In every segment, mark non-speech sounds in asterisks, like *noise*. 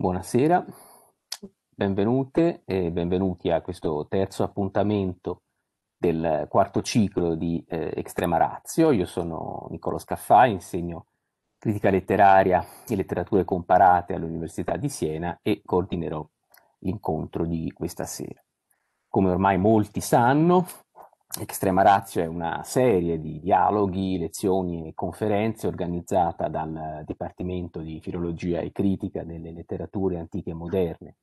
Buonasera, benvenute e benvenuti a questo terzo appuntamento del quarto ciclo di eh, Extrema Razio. Io sono Niccolo Scaffai, insegno critica letteraria e letterature comparate all'Università di Siena e coordinerò l'incontro di questa sera. Come ormai molti sanno, Extrema Razio è una serie di dialoghi, lezioni e conferenze organizzata dal Dipartimento di Filologia e Critica delle Letterature Antiche e Moderne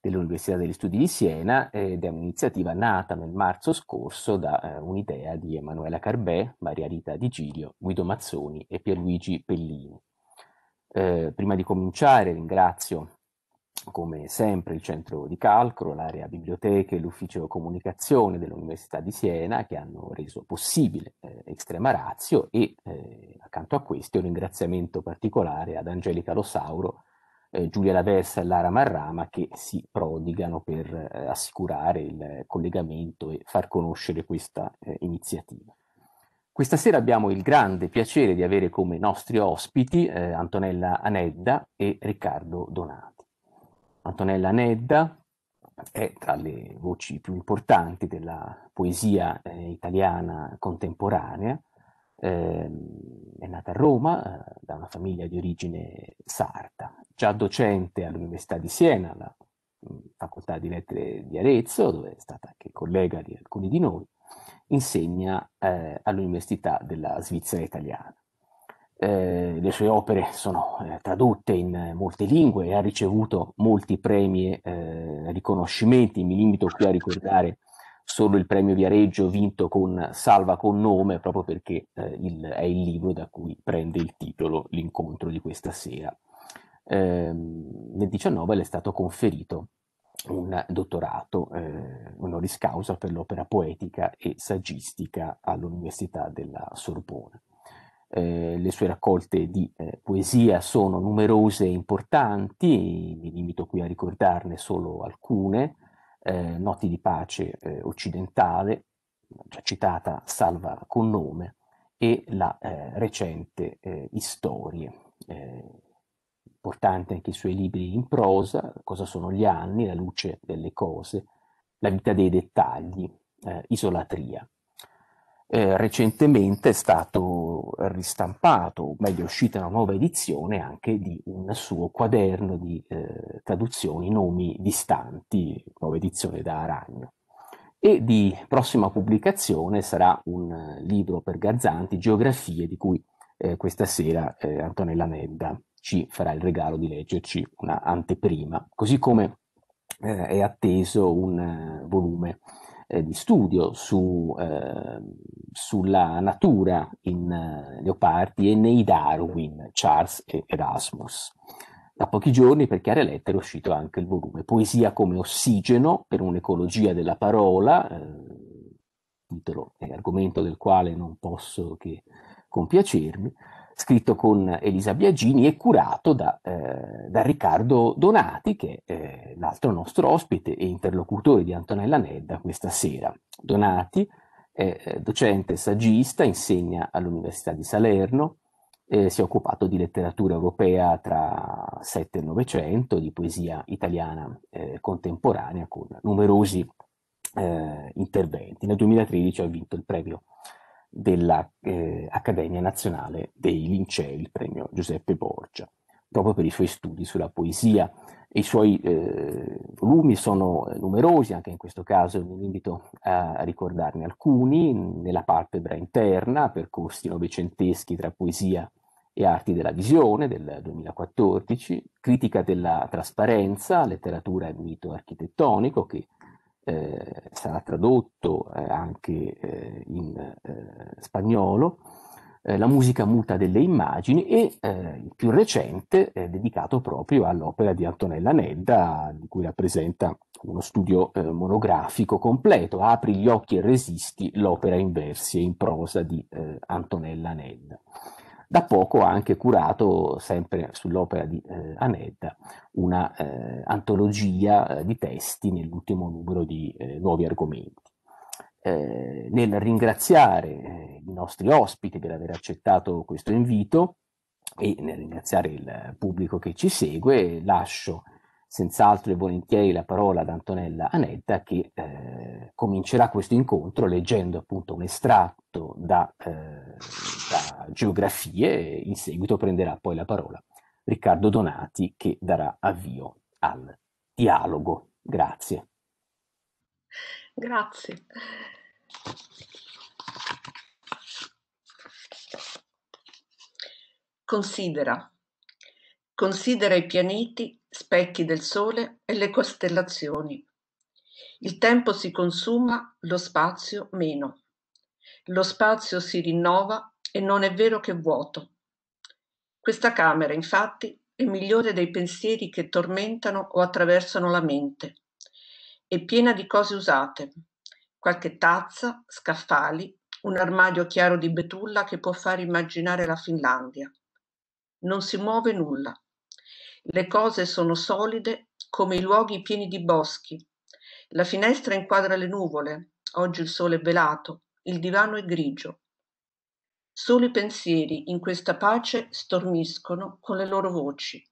dell'Università degli Studi di Siena ed è un'iniziativa nata nel marzo scorso da eh, un'idea di Emanuela Carbè, Maria Rita Di Giglio, Guido Mazzoni e Pierluigi Pellini. Eh, prima di cominciare ringrazio come sempre il centro di calcolo, l'area biblioteche e l'ufficio comunicazione dell'Università di Siena che hanno reso possibile eh, Extrema Razio e eh, accanto a questo un ringraziamento particolare ad Angelica Losauro, eh, Giulia Laversa e Lara Marrama che si prodigano per eh, assicurare il collegamento e far conoscere questa eh, iniziativa. Questa sera abbiamo il grande piacere di avere come nostri ospiti eh, Antonella Anedda e Riccardo Donati. Antonella Nedda è tra le voci più importanti della poesia eh, italiana contemporanea. Eh, è nata a Roma eh, da una famiglia di origine sarda, già docente all'Università di Siena, alla mh, mm, Facoltà di Lettere di Arezzo, dove è stata anche collega di alcuni di noi, insegna eh, all'Università della Svizzera italiana. Eh, le sue opere sono eh, tradotte in molte lingue e ha ricevuto molti premi e eh, riconoscimenti. Mi limito qui a ricordare solo il premio Viareggio vinto con Salva con nome, proprio perché eh, il, è il libro da cui prende il titolo l'incontro di questa sera. Ehm, nel 19 le è stato conferito un dottorato eh, honoris causa per l'opera poetica e saggistica all'Università della Sorbona. Eh, le sue raccolte di eh, poesia sono numerose e importanti, mi limito qui a ricordarne solo alcune, eh, Noti di pace eh, occidentale, già citata Salva con nome, e la eh, recente eh, Storie. importante anche i suoi libri in prosa, Cosa sono gli anni, La luce delle cose, La vita dei dettagli, Isolatria. Eh, recentemente è stato ristampato, o meglio è uscita una nuova edizione anche di un suo quaderno di eh, traduzioni, nomi distanti, nuova edizione da Aragno. E di prossima pubblicazione sarà un libro per Garzanti, Geografie, di cui eh, questa sera eh, Antonella Nedda ci farà il regalo di leggerci una anteprima, così come eh, è atteso un eh, volume eh, di studio su, eh, sulla natura in eh, leopardi e nei Darwin, Charles e Erasmus. Da pochi giorni per Chiare Lettere è uscito anche il volume Poesia come ossigeno per un'ecologia della parola, eh, titolo e argomento del quale non posso che compiacermi, scritto con Elisa Biagini e curato da, eh, da Riccardo Donati, che è eh, l'altro nostro ospite e interlocutore di Antonella Nedda questa sera. Donati è eh, docente saggista, insegna all'Università di Salerno, eh, si è occupato di letteratura europea tra 7 e 900, di poesia italiana eh, contemporanea con numerosi eh, interventi. Nel 2013 ha vinto il premio dell'Accademia eh, Nazionale dei Lincei, il premio Giuseppe Borgia, proprio per i suoi studi sulla poesia. I suoi eh, volumi sono numerosi, anche in questo caso mi invito a ricordarne alcuni, nella palpebra interna, percorsi novecenteschi tra poesia e arti della visione del 2014, critica della trasparenza, letteratura e mito architettonico, che eh, sarà tradotto eh, anche eh, in eh, spagnolo, eh, la musica muta delle immagini e eh, il più recente è dedicato proprio all'opera di Antonella Nedda, di cui rappresenta uno studio monografico completo, Apri gli occhi e resisti, l'opera in versi e in prosa di Antonella Nedda. Da poco ha anche curato, sempre sull'opera di eh, Anedda, una eh, antologia eh, di testi nell'ultimo numero di eh, Nuovi Argomenti. Eh, nel ringraziare i nostri ospiti per aver accettato questo invito, e nel ringraziare il pubblico che ci segue lascio senz'altro e volentieri la parola ad Antonella Anetta che eh, comincerà questo incontro leggendo appunto un estratto da, eh, da geografie e in seguito prenderà poi la parola Riccardo Donati che darà avvio al dialogo. Grazie. Grazie. Considera. Considera i pianeti, specchi del Sole e le costellazioni. Il tempo si consuma, lo spazio meno. Lo spazio si rinnova e non è vero che è vuoto. Questa camera, infatti, è migliore dei pensieri che tormentano o attraversano la mente. È piena di cose usate, qualche tazza, scaffali, un armadio chiaro di betulla che può far immaginare la Finlandia. Non si muove nulla. Le cose sono solide come i luoghi pieni di boschi. La finestra inquadra le nuvole, oggi il sole è velato, il divano è grigio. Solo i pensieri in questa pace stormiscono con le loro voci.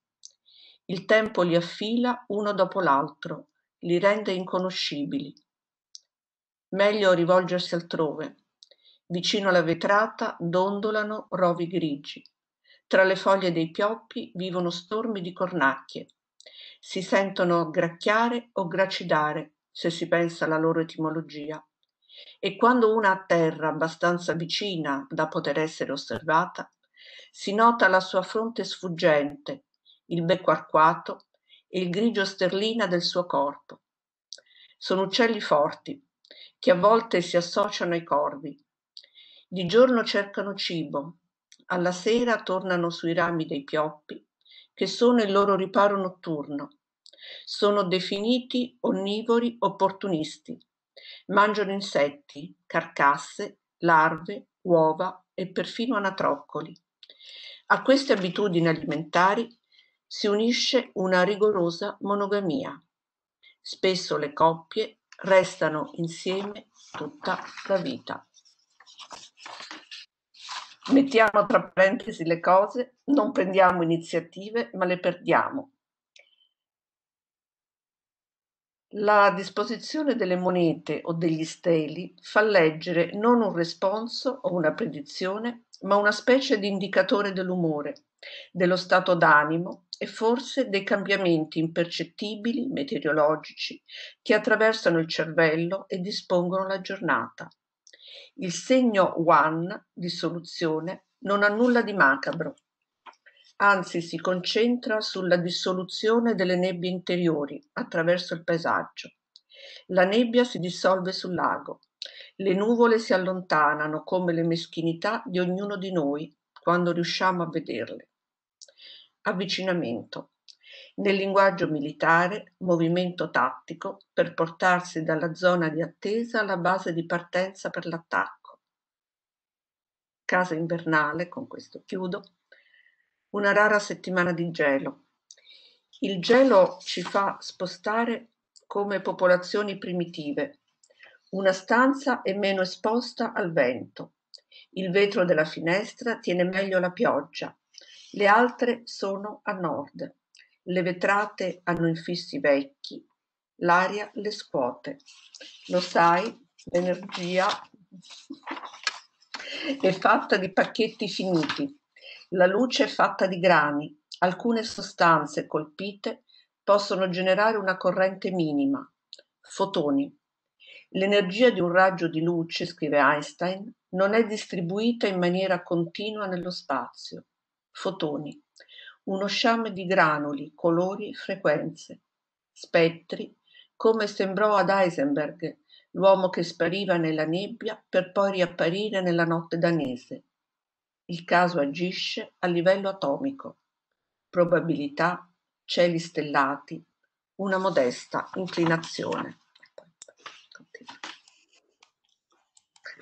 Il tempo li affila uno dopo l'altro, li rende inconoscibili. Meglio rivolgersi altrove. Vicino alla vetrata dondolano rovi grigi. Tra le foglie dei pioppi vivono stormi di cornacchie. Si sentono gracchiare o gracidare, se si pensa alla loro etimologia e quando una atterra abbastanza vicina da poter essere osservata, si nota la sua fronte sfuggente, il becco arcuato e il grigio sterlina del suo corpo. Sono uccelli forti, che a volte si associano ai corvi. Di giorno cercano cibo, alla sera tornano sui rami dei pioppi, che sono il loro riparo notturno. Sono definiti onnivori opportunisti, Mangiano insetti, carcasse, larve, uova e perfino anatroccoli. A queste abitudini alimentari si unisce una rigorosa monogamia. Spesso le coppie restano insieme tutta la vita. Mettiamo tra parentesi le cose, non prendiamo iniziative, ma le perdiamo. La disposizione delle monete o degli steli fa leggere non un responso o una predizione, ma una specie di indicatore dell'umore, dello stato d'animo e forse dei cambiamenti impercettibili meteorologici che attraversano il cervello e dispongono la giornata. Il segno one di soluzione non ha nulla di macabro, anzi si concentra sulla dissoluzione delle nebbie interiori attraverso il paesaggio. La nebbia si dissolve sul lago, le nuvole si allontanano come le meschinità di ognuno di noi quando riusciamo a vederle. Avvicinamento. Nel linguaggio militare, movimento tattico per portarsi dalla zona di attesa alla base di partenza per l'attacco. Casa invernale, con questo chiudo, una rara settimana di gelo. Il gelo ci fa spostare come popolazioni primitive. Una stanza è meno esposta al vento. Il vetro della finestra tiene meglio la pioggia. Le altre sono a nord. Le vetrate hanno infissi vecchi. L'aria le scuote. Lo sai, l'energia è fatta di pacchetti finiti la luce è fatta di grani, alcune sostanze colpite possono generare una corrente minima, fotoni. L'energia di un raggio di luce, scrive Einstein, non è distribuita in maniera continua nello spazio. Fotoni. Uno sciame di granuli, colori, frequenze. Spettri, come sembrò ad Heisenberg, l'uomo che spariva nella nebbia per poi riapparire nella notte danese. Il caso agisce a livello atomico. Probabilità, cieli stellati, una modesta inclinazione.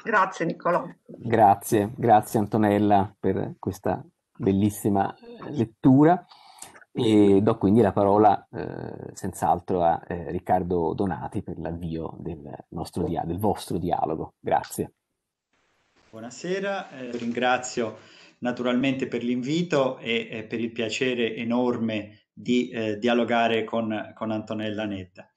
Grazie Nicolò. Grazie, grazie Antonella per questa bellissima lettura e do quindi la parola eh, senz'altro a eh, Riccardo Donati per l'avvio del, nostro del vostro dialogo. Grazie. Buonasera, eh, ringrazio naturalmente per l'invito e, e, per il piacere enorme di eh, dialogare con, con, Antonella Nedda.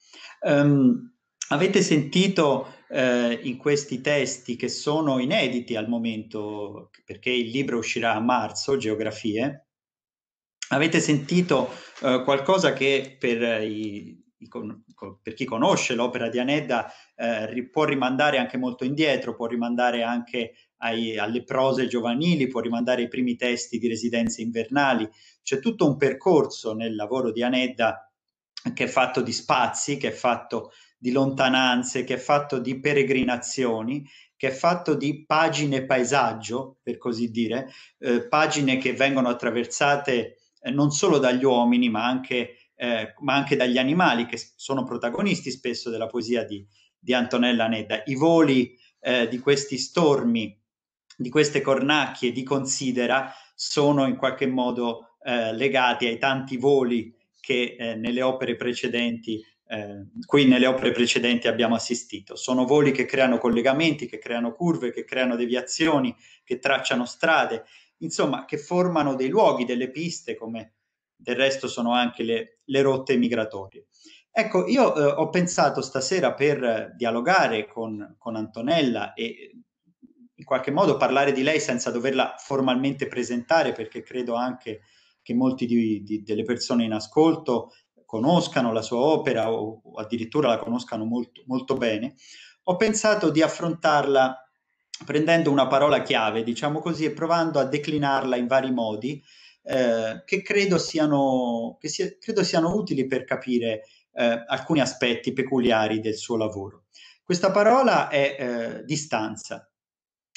Um, avete sentito eh, in questi testi che sono inediti al momento, perché il libro uscirà a marzo, Geografie, avete sentito eh, qualcosa che per, i, i, per, chi conosce l'opera di Anedda eh, può rimandare anche molto indietro, può rimandare anche ai, alle prose giovanili, può rimandare ai primi testi di residenze invernali. C'è tutto un percorso nel lavoro di Anedda che è fatto di spazi, che è fatto di lontananze, che è fatto di peregrinazioni, che è fatto di pagine paesaggio, per così dire, eh, pagine che vengono attraversate eh, non solo dagli uomini, ma anche, eh, ma anche, dagli animali, che sono protagonisti spesso della poesia di, di Antonella Nedda. I voli eh, di questi stormi, di queste cornacchie di Considera, sono in qualche modo eh, legati ai tanti voli che eh, nelle opere precedenti eh, qui nelle opere precedenti abbiamo assistito. Sono voli che creano collegamenti, che creano curve, che creano deviazioni, che tracciano strade, insomma, che formano dei luoghi, delle piste, come del resto sono anche le, le rotte migratorie. Ecco, io eh, ho pensato stasera per dialogare con, con Antonella e in qualche modo parlare di lei senza doverla formalmente presentare, perché credo anche che molti di, di, delle persone in ascolto conoscano la sua opera o, o addirittura la conoscano molto, molto bene, ho pensato di affrontarla prendendo una parola chiave, diciamo così, e provando a declinarla in vari modi eh, che, credo siano, che sia, credo siano utili per capire eh, alcuni aspetti peculiari del suo lavoro. Questa parola è eh, distanza,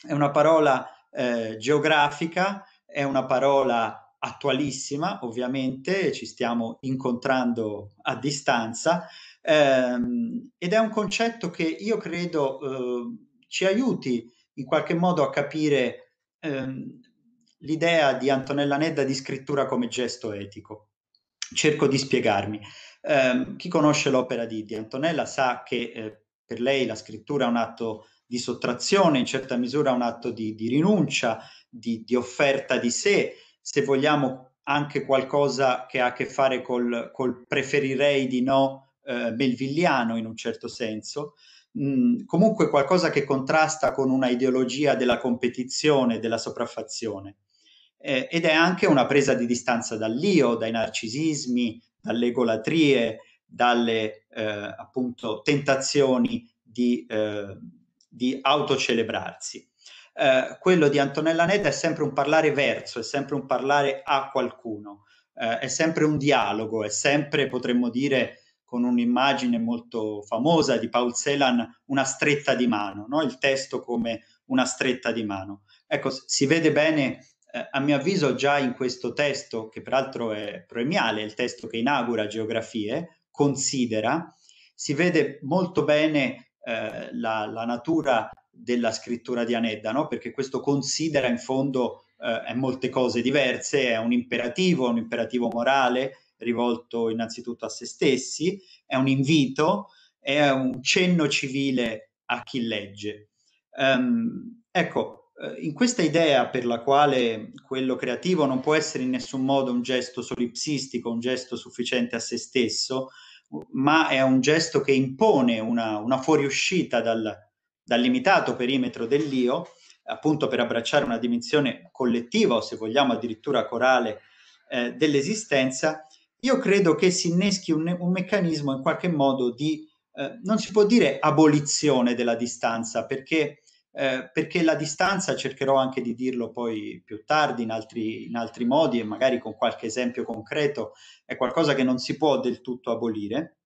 è una parola eh, geografica, è una parola attualissima, ovviamente, ci stiamo incontrando a distanza, ehm, ed è un concetto che io credo eh, ci aiuti in qualche modo a capire ehm, l'idea di Antonella Nedda di scrittura come gesto etico. Cerco di spiegarmi. Eh, chi conosce l'opera di, di Antonella sa che eh, per lei la scrittura è un atto di sottrazione, in certa misura un atto di, di rinuncia, di, di offerta di sé, se vogliamo anche qualcosa che ha a che fare col, col preferirei di no eh, belvilliano in un certo senso, comunque qualcosa che contrasta con una ideologia della competizione, della sopraffazione. Eh, ed è anche una presa di distanza dall'io, dai narcisismi, dalle egolatrie, dalle eh, appunto tentazioni di, eh, di autocelebrarsi eh, quello di Antonella Netta è sempre un parlare verso, è sempre un parlare a qualcuno, eh, è sempre un dialogo, è sempre, potremmo dire, con un'immagine molto famosa di Paul Celan, una stretta di mano, no? il testo come una stretta di mano. Ecco, si vede bene, eh, a mio avviso, già in questo testo, che peraltro è premiale, il testo che inaugura Geografie, considera, si vede molto bene eh, la, la, natura della scrittura di Anedda, no? perché questo considera in fondo eh, molte cose diverse, è un imperativo, un imperativo morale rivolto innanzitutto a se stessi, è un invito, è un cenno civile a chi legge. Um, ecco, eh, in questa idea per la quale quello creativo non può essere in nessun modo un gesto solipsistico, un gesto sufficiente a se stesso, ma è un gesto che impone una, una fuoriuscita dal, dal limitato perimetro dell'io, appunto per abbracciare una dimensione collettiva o se vogliamo addirittura corale eh, dell'esistenza, io credo che si inneschi un, un meccanismo in qualche modo di, eh, non si può dire abolizione della distanza, perché, eh, perché, la distanza, cercherò anche di dirlo poi più tardi in altri, in altri modi e magari con qualche esempio concreto, è qualcosa che non si può del tutto abolire,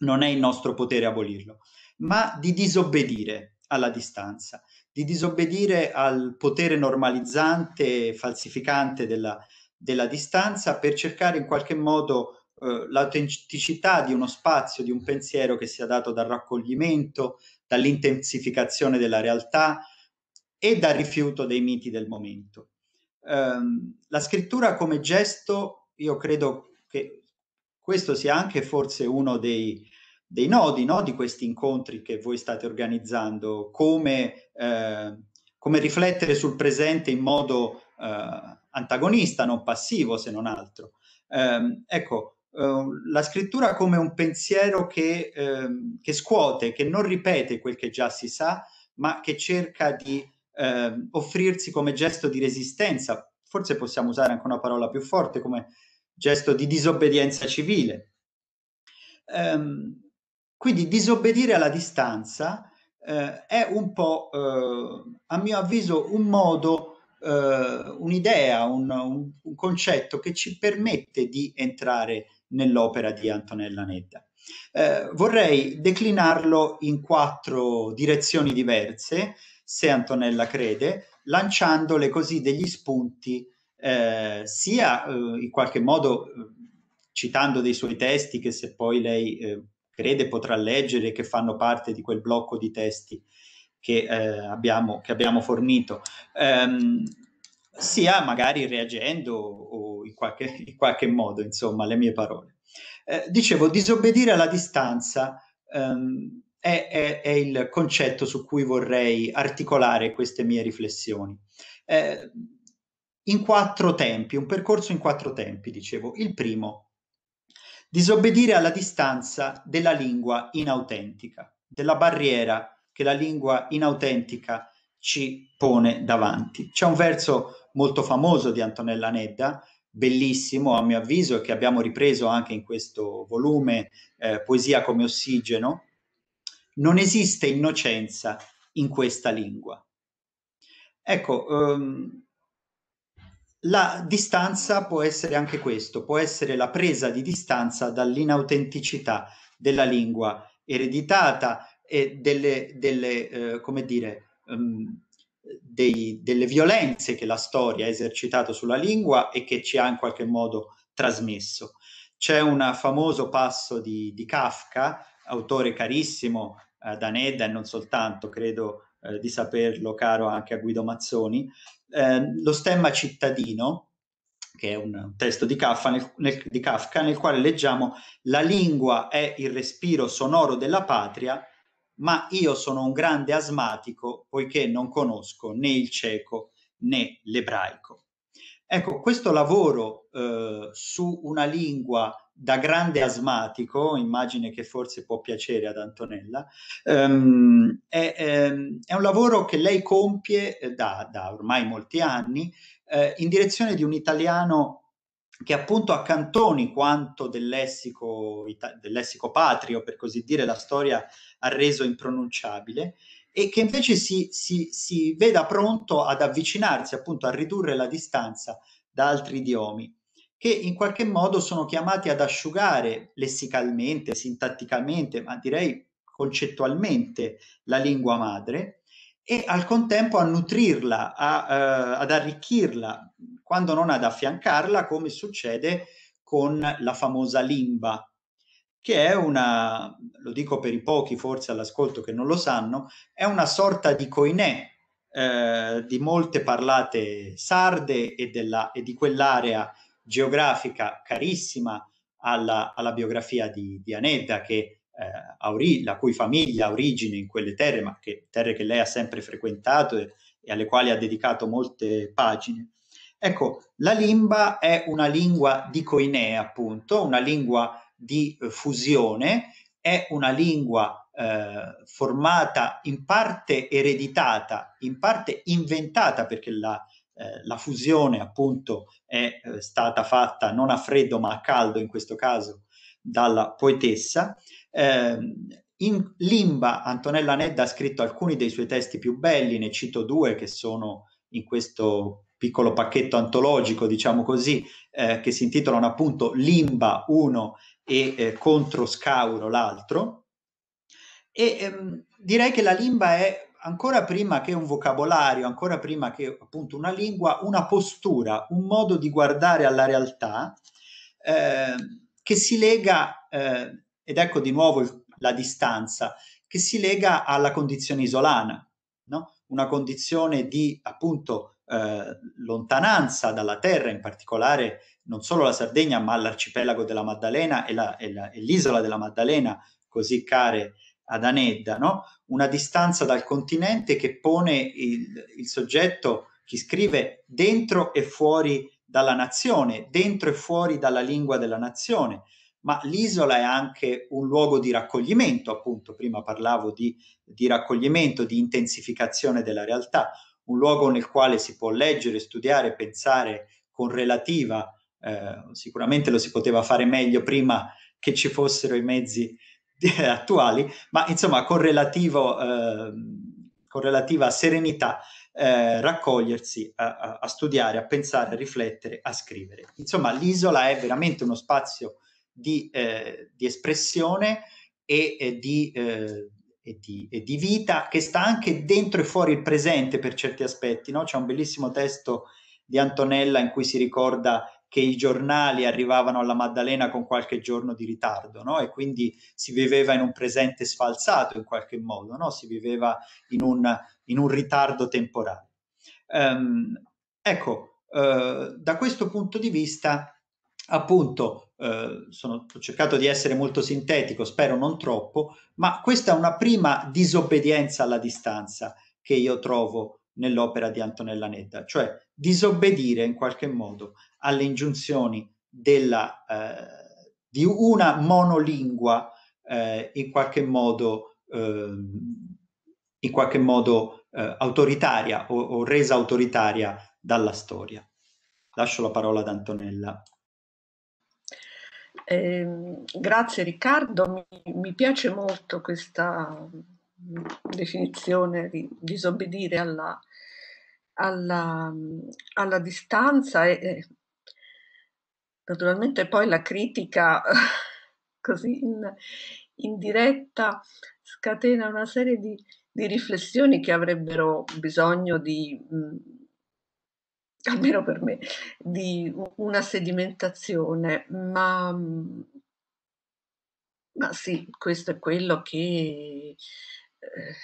non è il nostro potere abolirlo, ma di disobbedire alla distanza, di disobbedire al potere normalizzante falsificante della, della distanza per cercare in qualche modo eh, l'autenticità di uno spazio, di un pensiero che sia dato dal raccoglimento, dall'intensificazione della realtà e dal rifiuto dei miti del momento. Um, la scrittura come gesto, io credo che questo sia anche forse uno dei, dei nodi no? di questi incontri che voi state organizzando, come, eh, come riflettere sul presente in modo eh, antagonista, non passivo se non altro. Eh, ecco, eh, la scrittura come un pensiero che, ehm, che, scuote, che non ripete quel che già si sa, ma che cerca di ehm, offrirsi come gesto di resistenza, forse possiamo usare anche una parola più forte, come gesto di disobbedienza civile. Um, quindi disobbedire alla distanza eh, è un po', eh, a mio avviso, un modo, eh, un'idea, un, un, un, concetto che ci permette di entrare nell'opera di Antonella Nedda. Eh, vorrei declinarlo in quattro direzioni diverse, se Antonella crede, lanciandole così degli spunti, eh, sia eh, in qualche modo citando dei suoi testi che se poi lei eh, crede potrà leggere, che fanno parte di quel blocco di testi che, eh, abbiamo, che abbiamo, fornito, ehm, sia magari reagendo o in qualche, in qualche, modo, insomma, alle mie parole. Eh, dicevo, disobbedire alla distanza ehm, è, è, è, il concetto su cui vorrei articolare queste mie riflessioni. Eh, in quattro tempi, un percorso in quattro tempi, dicevo. Il primo, disobbedire alla distanza della lingua inautentica, della barriera che la lingua inautentica ci pone davanti. C'è un verso molto famoso di Antonella Nedda, bellissimo a mio avviso e che abbiamo ripreso anche in questo volume eh, Poesia come ossigeno. Non esiste innocenza in questa lingua. Ecco, um, la distanza può essere anche questo, può essere la presa di distanza dall'inautenticità della lingua ereditata e delle, delle eh, come dire, um, dei, delle violenze che la storia ha esercitato sulla lingua e che ci ha in qualche modo trasmesso. C'è un famoso passo di, di Kafka, autore carissimo eh, da Nedda e non soltanto, credo eh, di saperlo caro anche a Guido Mazzoni, eh, lo stemma cittadino, che è un testo di Kafka, nel, nel, di Kafka, nel quale leggiamo la lingua è il respiro sonoro della patria, ma io sono un grande asmatico poiché non conosco né il cieco né l'ebraico. Ecco, questo lavoro eh, su una lingua da grande asmatico, immagine che forse può piacere ad Antonella, um, è, ehm, è, un lavoro che lei compie eh, da, da, ormai molti anni eh, in direzione di un italiano che appunto accantoni quanto del lessico, del lessico patrio, per così dire, la storia ha reso impronunciabile e che invece si, si, si veda pronto ad avvicinarsi, appunto a ridurre la distanza da altri idiomi che in qualche modo sono chiamati ad asciugare lessicalmente, sintatticamente, ma direi concettualmente la lingua madre e al contempo a nutrirla, a, uh, ad arricchirla, quando non ad affiancarla, come succede con la famosa limba, che è una, lo dico per i pochi forse all'ascolto che non lo sanno, è una sorta di coinè eh, di molte parlate sarde e, della, e di quell'area geografica carissima alla, alla biografia di, di Anedda, che, eh, ori- la cui famiglia ha origine in quelle terre, ma che, terre che lei ha sempre frequentato e, e alle quali ha dedicato molte pagine. Ecco, la limba è una lingua di coinè, appunto, una lingua di eh, fusione, è una lingua eh, formata in parte ereditata, in parte inventata, perché la, eh, la fusione appunto è eh, stata fatta non a freddo ma a caldo in questo caso dalla poetessa. Eh, in Limba Antonella Nedda ha scritto alcuni dei suoi testi più belli, ne cito due che sono in questo piccolo pacchetto antologico, diciamo così, eh, che si intitolano appunto Limba 1 e eh, Contro Scauro l'altro. E ehm, direi che la Limba è ancora prima che un vocabolario, ancora prima che appunto una lingua, una postura, un modo di guardare alla realtà eh, che si lega, eh, ed ecco di nuovo il, la distanza, che si lega alla condizione isolana, no? una condizione di appunto eh, lontananza dalla terra, in particolare non solo la Sardegna, ma l'arcipelago della Maddalena e, la, e, la, e l'isola della Maddalena, così care ad Anedda, no? una distanza dal continente che pone il, il soggetto chi scrive dentro e fuori dalla nazione, dentro e fuori dalla lingua della nazione, ma l'isola è anche un luogo di raccoglimento, appunto, prima parlavo di, di raccoglimento, di intensificazione della realtà, un luogo nel quale si può leggere, studiare, pensare con relativa, eh, sicuramente lo si poteva fare meglio prima che ci fossero i mezzi *laughs* attuali, ma insomma con, relativo, eh, con relativa serenità eh, raccogliersi a, a, a, studiare, a pensare, a riflettere, a scrivere. Insomma, l'isola è veramente uno spazio di, eh, di espressione e, e, di, eh, e, di, e, di, vita che sta anche dentro e fuori il presente per certi aspetti. No? C'è un bellissimo testo di Antonella in cui si ricorda che i giornali arrivavano alla Maddalena con qualche giorno di ritardo, no? E quindi si viveva in un presente sfalsato in qualche modo, no? Si viveva in un, in un ritardo temporale. Um, ecco, uh, da questo punto di vista, appunto, uh, sono, ho cercato di essere molto sintetico, spero non troppo, ma questa è una prima disobbedienza alla distanza che io trovo nell'opera di Antonella Nedda, cioè disobbedire in qualche modo alle ingiunzioni della, eh, di una monolingua eh, in qualche modo, eh, in qualche modo eh, autoritaria o, o, resa autoritaria dalla storia. Lascio la parola ad Antonella. Eh, grazie Riccardo, mi, mi, piace molto questa definizione di disobbedire alla, alla, alla distanza e, Naturalmente poi la critica *laughs* così in, in diretta scatena una serie di, di, riflessioni che avrebbero bisogno di, mh, *laughs* almeno per me, di una sedimentazione, ma, ma sì, questo è quello che... Eh,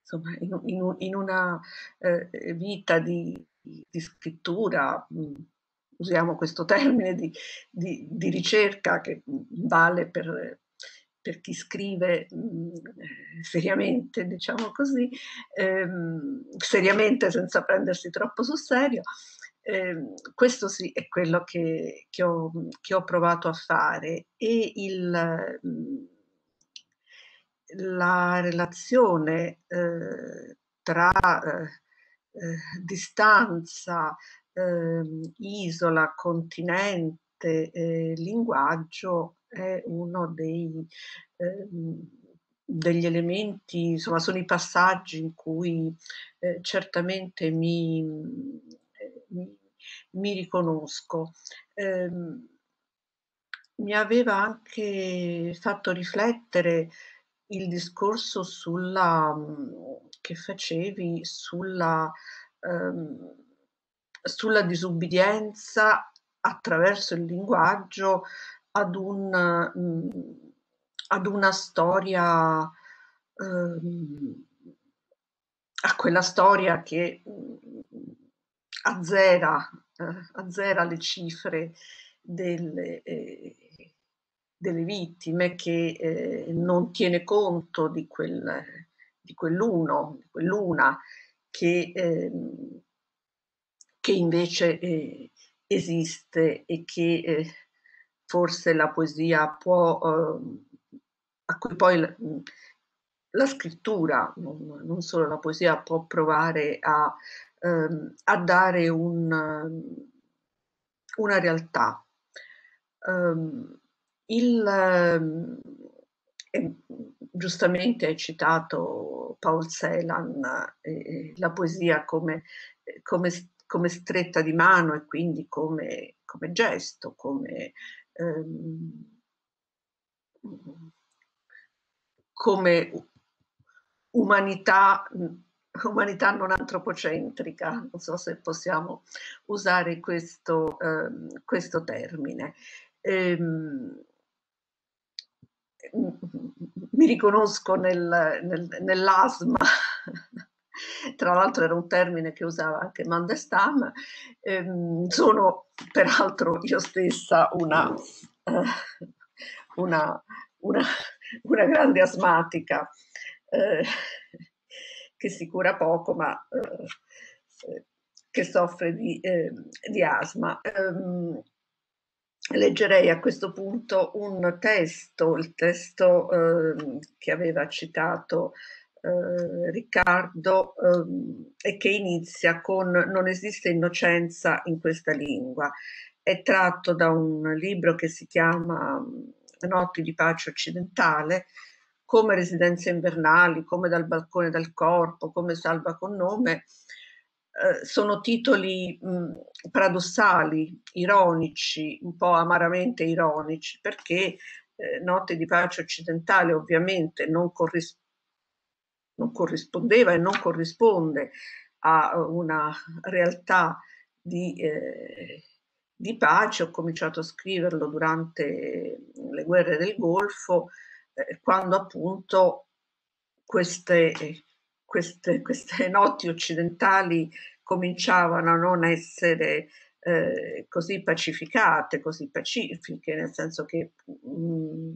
insomma, in, in, in una eh, vita di, di scrittura mm, usiamo questo termine di, di, di ricerca che vale per, per chi scrive mh, mm, seriamente, diciamo così, ehm, seriamente senza prendersi troppo sul serio. Eh, questo sì è quello che, che, ho, che, ho, provato a fare e il, mm, la relazione eh, tra eh, eh distanza, eh, isola, continente, eh, linguaggio è uno dei, eh, degli elementi, insomma sono i passaggi in cui eh, certamente mi, mi, mi riconosco. Ehm, mi aveva anche fatto riflettere il discorso sulla, che facevi sulla um, sulla disubbidienza attraverso il linguaggio ad, un, ad una storia, ehm, a quella storia che mh, mm, azzera, eh, azzera le cifre delle, eh, delle vittime, che eh, non tiene conto di, quel, di quell'uno, di quell'una che ehm, che invece eh, esiste e che eh, forse la poesia può, eh, a cui poi la, la scrittura, non, non, solo la poesia, può provare a, ehm, a dare un, una realtà. Um, il, eh, giustamente hai citato Paul Celan, eh, la poesia come, come come stretta di mano e quindi come, come gesto, come, ehm, come umanità, umanità non antropocentrica, non so se possiamo usare questo, ehm, questo termine. Ehm, mi riconosco nel, nel, nell'asma tra l'altro era un termine che usava anche Mandelstam, ehm, sono peraltro io stessa una, eh, una, una, una, grande asmatica eh, che si cura poco, ma eh, che soffre di, eh, di asma. Um, leggerei a questo punto un testo, il testo eh, che aveva citato eh, Riccardo eh, e che inizia con Non esiste innocenza in questa lingua. È tratto da un libro che si chiama Notti di pace occidentale, come residenze invernali, come dal balcone del corpo, come salva con nome, eh, sono titoli mh, paradossali, ironici, un po' amaramente ironici, perché eh, Notte di pace occidentale ovviamente non, corris- non corrispondeva e non corrisponde a una realtà di, eh, di, pace. Ho cominciato a scriverlo durante le guerre del Golfo, eh, quando appunto queste queste, queste *laughs* notti occidentali cominciavano a non essere eh, così pacificate, così pacifiche, nel senso che mh, mm,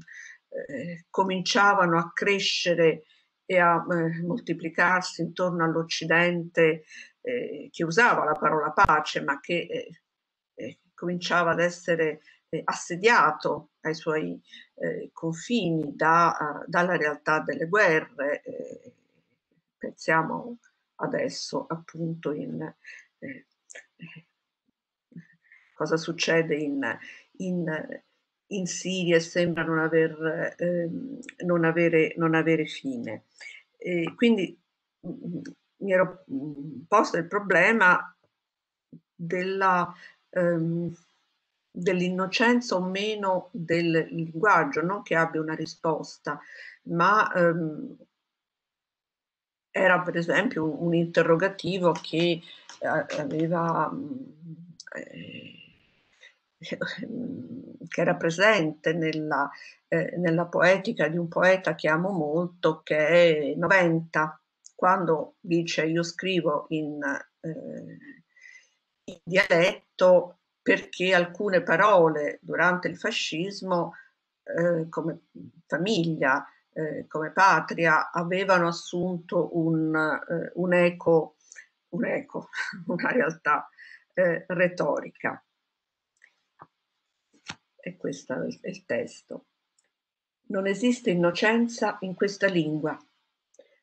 eh, cominciavano a crescere e a eh, moltiplicarsi intorno all'Occidente eh, che usava la parola pace, ma che eh, eh, cominciava ad essere assediato ai suoi confini da, dalla realtà delle guerre pensiamo adesso appunto in eh, cosa succede in, in, in, Siria e sembra non, aver, eh, non, avere, non avere, fine. E quindi mm, mi ero mm, posto il problema della, ehm, dell'innocenza o meno del linguaggio, non che abbia una risposta, ma ehm, era per esempio un, un interrogativo che eh, aveva eh, *laughs* che era presente nella, eh, nella, poetica di un poeta che amo molto, che è Noventa, quando dice io scrivo in, eh, in dialetto perché alcune parole durante il fascismo, eh, come famiglia, eh, come patria avevano assunto un, eh, un, eco, un eco, *laughs* una realtà eh, retorica. E questo è il, testo. Non esiste innocenza in questa lingua.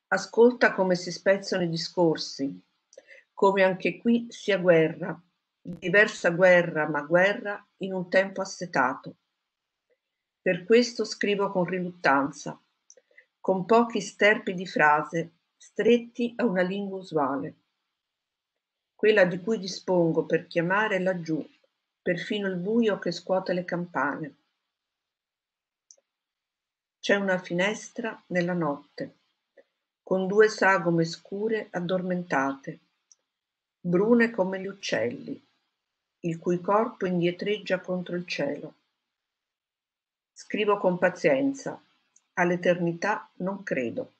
Ascolta come si spezzano i discorsi, come anche qui sia guerra, diversa guerra, ma guerra in un tempo assetato. Per questo scrivo con riluttanza, con pochi sterpi di frase, stretti a una lingua usuale. Quella di cui dispongo per chiamare laggiù, perfino il buio che scuote le campane. C'è una finestra nella notte, con due sagome scure addormentate, brune come gli uccelli, il cui corpo indietreggia contro il cielo. Scrivo con pazienza, all'eternità non credo.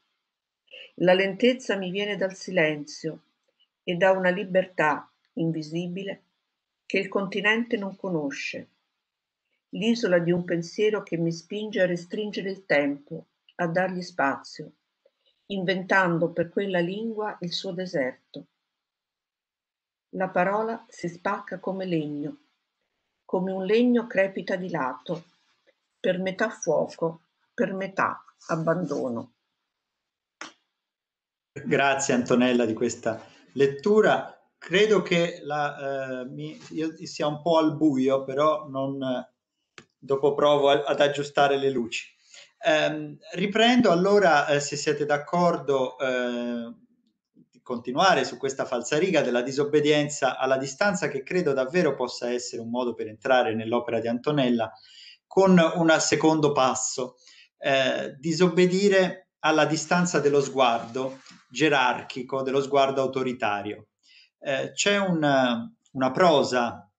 La lentezza mi viene dal silenzio e da una libertà invisibile che il continente non conosce, l'isola di un pensiero che mi spinge a restringere il tempo, a dargli spazio, inventando per quella lingua il suo deserto. La parola si spacca come legno, come un legno crepita di lato, per metà fuoco, per metà abbandono. Grazie Antonella di questa lettura. Credo che la, eh, mi, io sia un po' al buio, però non, dopo provo a, ad aggiustare le luci. Eh, riprendo allora, eh, se siete d'accordo, eh, di continuare su questa falsariga della disobbedienza alla distanza, che credo davvero possa essere un modo per entrare nell'opera di Antonella, con un secondo passo eh, disobbedire alla distanza dello sguardo gerarchico, dello sguardo autoritario. Eh, c'è un, una prosa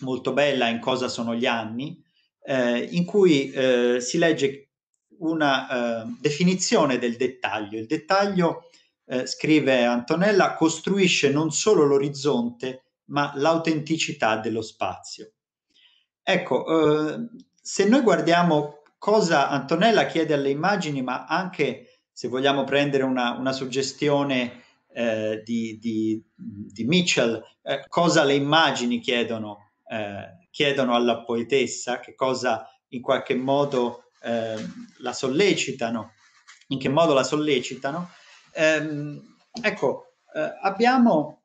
molto bella in Cosa sono gli anni, eh, in cui eh, si legge una eh, definizione del dettaglio. Il dettaglio, eh, scrive Antonella, costruisce non solo l'orizzonte, ma l'autenticità dello spazio. Ecco, se noi guardiamo cosa Antonella chiede alle immagini, ma anche se vogliamo prendere una, una suggestione eh, di, di, di, Mitchell, eh, cosa le immagini chiedono, eh, chiedono, alla poetessa, che cosa in qualche modo ehm, la sollecitano, in che modo la sollecitano. Ehm, ecco, eh, abbiamo,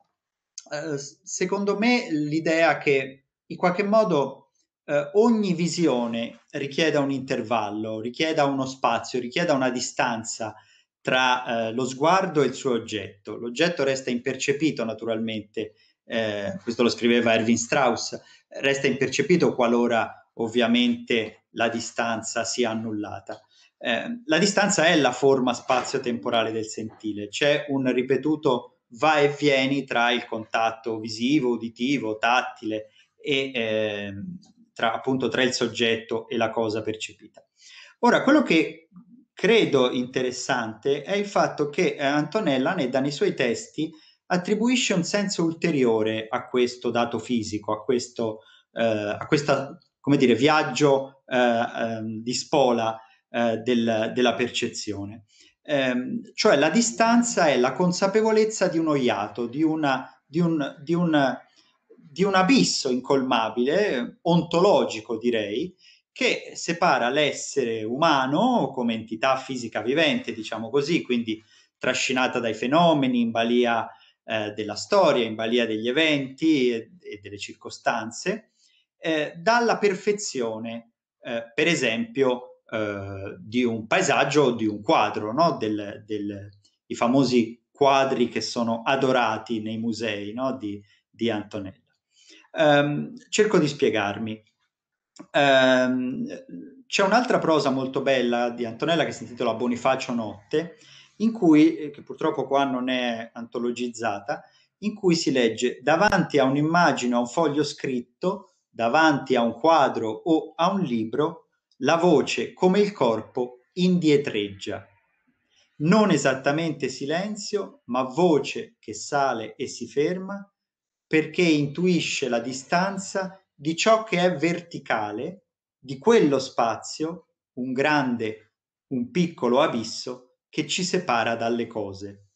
eh, secondo me, l'idea che in qualche modo eh, ogni visione richieda un intervallo, richieda uno spazio, richieda una distanza tra eh, lo sguardo e il suo oggetto. L'oggetto resta impercepito naturalmente, eh, questo lo scriveva Erwin Strauss, resta impercepito qualora ovviamente la distanza sia annullata. Eh, la distanza è la forma spazio-temporale del sentire, c'è un ripetuto va e vieni tra il contatto visivo, uditivo, tattile e eh, tra, appunto tra il soggetto e la cosa percepita. Ora, quello che credo interessante è il fatto che eh, Antonella Nedda nei suoi testi attribuisce un senso ulteriore a questo dato fisico, a questo eh, a questa, come dire, viaggio eh, ehm, di spola eh, del, della percezione. Ehm, cioè la distanza è la consapevolezza di uno iato, di, una, di un, di un di un abisso incolmabile, ontologico direi, che separa l'essere umano come entità fisica vivente, diciamo così, quindi trascinata dai fenomeni, in balia eh, della storia, in balia degli eventi e, e delle circostanze, eh, dalla perfezione, eh, per esempio, eh, di un paesaggio o di un quadro, no? del, del, i famosi quadri che sono adorati nei musei no? di, di Antonelli. Um, cerco di spiegarmi. Um, c'è un'altra prosa molto bella di Antonella che si intitola Bonifacio Notte, in cui, eh, che purtroppo qua non è antologizzata, in cui si legge davanti a un'immagine, a un foglio scritto, davanti a un quadro o a un libro, la voce, come il corpo, indietreggia. Non esattamente silenzio, ma voce che sale e si ferma, perché intuisce la distanza di ciò che è verticale, di quello spazio, un grande, un piccolo abisso che ci separa dalle cose.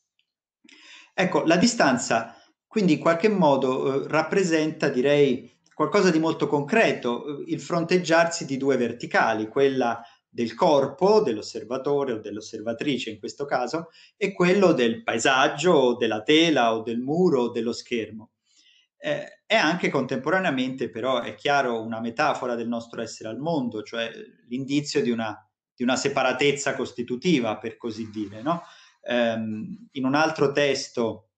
Ecco, la distanza quindi in qualche modo eh, rappresenta, direi, qualcosa di molto concreto, eh, il fronteggiarsi di due verticali, quella del corpo dell'osservatore o dell'osservatrice in questo caso e quello del paesaggio o della tela o del muro o dello schermo eh, è anche contemporaneamente, però, è chiaro, una metafora del nostro essere al mondo, cioè l'indizio di una, di una separatezza costitutiva, per così dire. No? Ehm, in un altro testo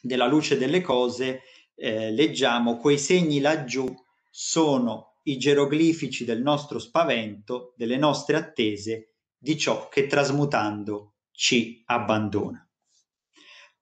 della luce delle cose eh, leggiamo quei segni laggiù sono i geroglifici del nostro spavento, delle nostre attese, di ciò che trasmutando ci abbandona.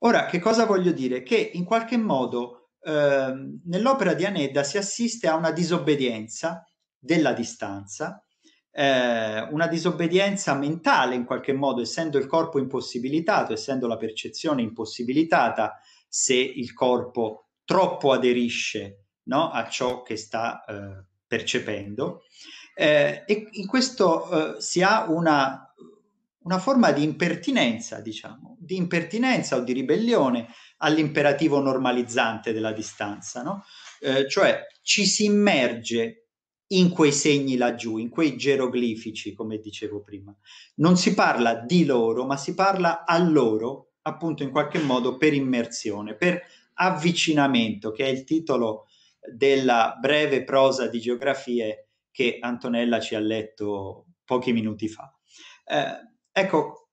Ora, che cosa voglio dire? Che in qualche modo Ehm, nell'opera di Anedda si assiste a una disobbedienza della distanza, eh, una disobbedienza mentale in qualche modo, essendo il corpo impossibilitato, essendo la percezione impossibilitata, se il corpo troppo aderisce no, a ciò che sta eh, percependo. Eh, e in questo eh, si ha una, una forma di impertinenza, diciamo, di impertinenza o di ribellione all'imperativo normalizzante della distanza, no? eh, cioè ci si immerge in quei segni laggiù, in quei geroglifici, come dicevo prima. Non si parla di loro, ma si parla a loro, appunto in qualche modo per immersione, per avvicinamento, che è il titolo della breve prosa di geografie che Antonella ci ha letto pochi minuti fa. Eh, ecco,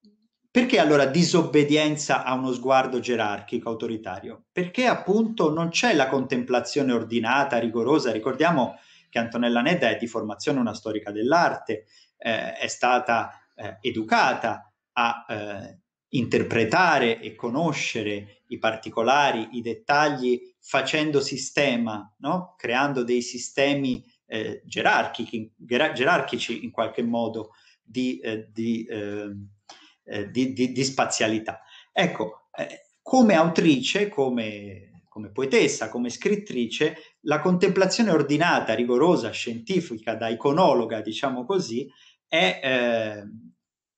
perché allora disobbedienza a uno sguardo gerarchico, autoritario? Perché appunto non c'è la contemplazione ordinata, rigorosa. Ricordiamo che Antonella Nedda è di formazione una storica dell'arte, eh, è stata eh, educata a eh, interpretare e conoscere i particolari, i dettagli, facendo sistema, no? creando dei sistemi eh, gerarchici, gerarchici in qualche modo di, eh, di ehm, eh, di, di, di, spazialità. Ecco, eh, come autrice, come, come, poetessa, come scrittrice, la contemplazione ordinata, rigorosa, scientifica, da iconologa, diciamo così, è, eh,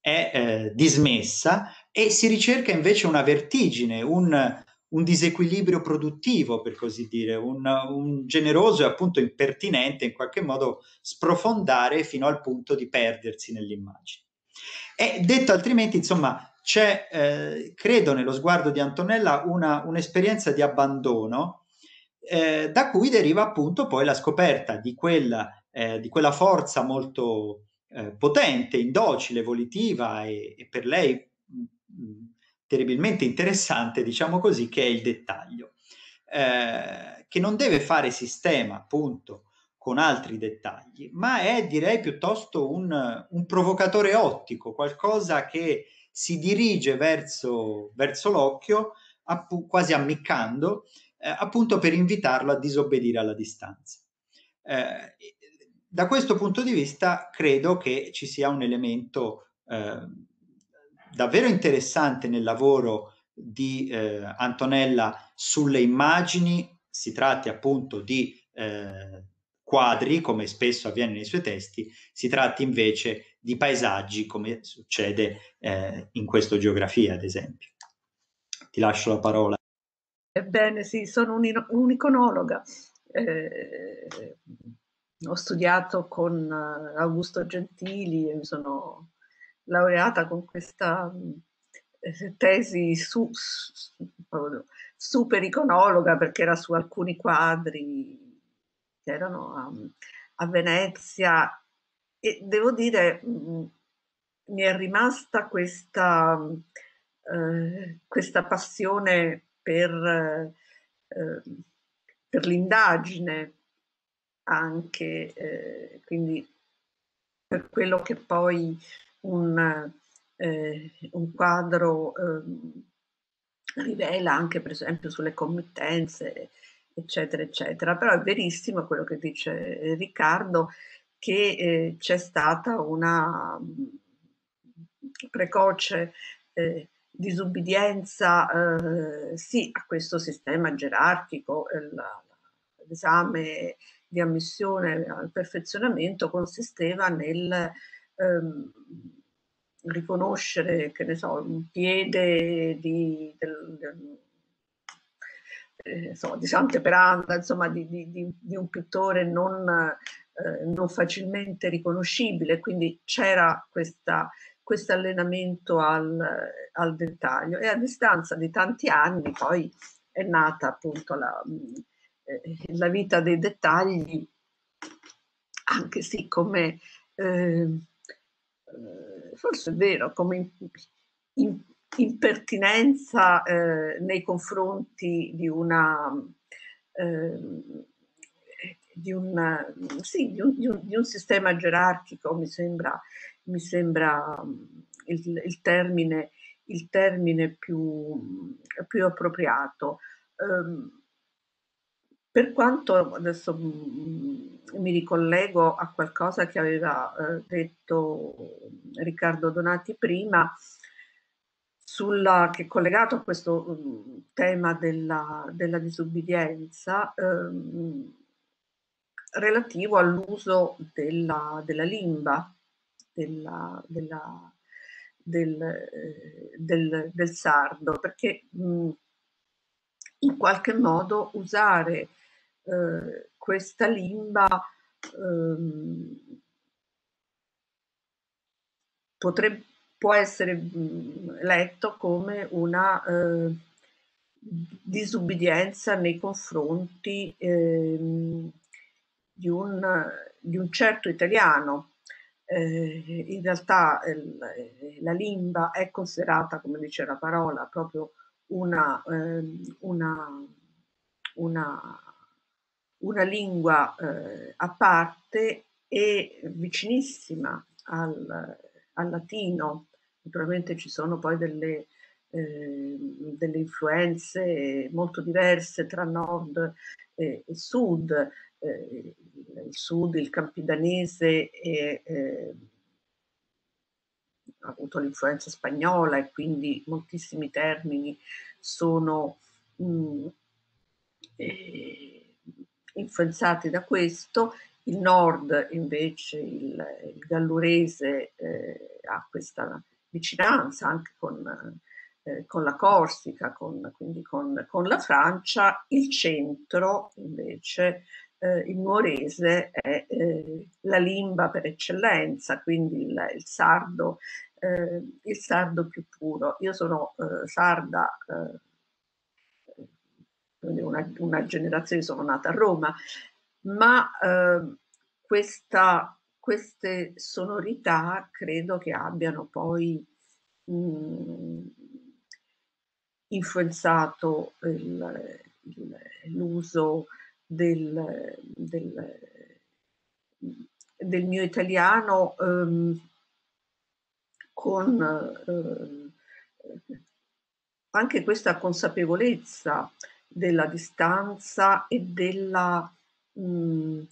è eh, dismessa e si ricerca invece una vertigine, un, un disequilibrio produttivo, per così dire, un, un, generoso e appunto impertinente, in qualche modo sprofondare fino al punto di perdersi nell'immagine. E detto altrimenti, insomma, c'è, eh, credo, nello sguardo di Antonella una, un'esperienza di abbandono eh, da cui deriva appunto poi la scoperta di quella, eh, di quella forza molto eh, potente, indocile, volitiva e, e per lei mh, mm, terribilmente interessante, diciamo così, che è il dettaglio, eh, che non deve fare sistema appunto con altri dettagli, ma è direi piuttosto un, un provocatore ottico, qualcosa che si dirige verso, verso l'occhio, appu- quasi ammiccando, eh, appunto per invitarlo a disobbedire alla distanza. Eh, da questo punto di vista credo che ci sia un elemento eh, davvero interessante nel lavoro di eh, Antonella sulle immagini, si tratti appunto di eh, quadri, come spesso avviene nei suoi testi, si tratti invece di paesaggi, come succede eh, in questo geografia, ad esempio. Ti lascio la parola. Ebbene sì, sono un'iconologa. Eh, ho studiato con eh, Augusto Gentili e mi sono laureata con questa eh, tesi su, super iconologa perché era su alcuni quadri che erano a, a Venezia e devo dire mh, mi è rimasta questa, eh, questa passione per, eh, per l'indagine anche, eh, quindi per quello che poi un, eh, un quadro ehm, rivela anche per esempio sulle committenze, eccetera, eccetera. Però è verissimo quello che dice Riccardo, che eh, c'è stata una precoce eh, disubbidienza eh, sì a questo sistema gerarchico, l'esame di ammissione al perfezionamento consisteva nel ehm, riconoscere, che ne so, un piede di, del, del, eh, insomma, di Sant'Eperanda, insomma, di, di, di, un pittore non, eh, non facilmente riconoscibile, quindi c'era questo allenamento al, al, dettaglio. E a distanza di tanti anni poi è nata appunto la, eh, la vita dei dettagli, anche sì come eh, forse è vero, come in, in, impertinenza eh, nei confronti di una eh, di, una, sì, di, un, di, un, di, un, sistema gerarchico, mi sembra, mi sembra il, il, termine, il termine più, più appropriato. Um, per quanto adesso mh, mi ricollego a qualcosa che aveva eh, detto Riccardo Donati prima, sulla, che collegato a questo mh, tema della, della disubbidienza, ehm, relativo all'uso della, della limba, della, della, del, eh, del, del, sardo, perché mh, in qualche modo usare eh, questa limba ehm, potrebbe, può essere letto come una eh, disubbidienza nei confronti eh, di, un, di, un, certo italiano. Eh, in realtà eh, la limba è considerata, come dice la parola, proprio una, ehm, una, una una lingua eh, a parte e vicinissima al, al, latino. Naturalmente ci sono poi delle, eh, delle influenze molto diverse tra nord e, e sud. Eh, il sud, il campidanese e, eh, ha avuto l'influenza spagnola e quindi moltissimi termini sono mh, mm, eh, influenzati da questo, il nord invece, il, il gallurese, eh, ha questa vicinanza anche con, eh, con la Corsica, con, quindi con, con, la Francia, il centro invece, eh, il nuorese, è eh, la limba per eccellenza, quindi il, il sardo, eh, il sardo più puro. Io sono eh, sarda, una, una, generazione, sono nata a Roma, ma questa, queste sonorità credo che abbiano poi mh, mm, influenzato il, il, l'uso del, del, del, mio italiano um, con uh, anche questa consapevolezza della distanza e della mh,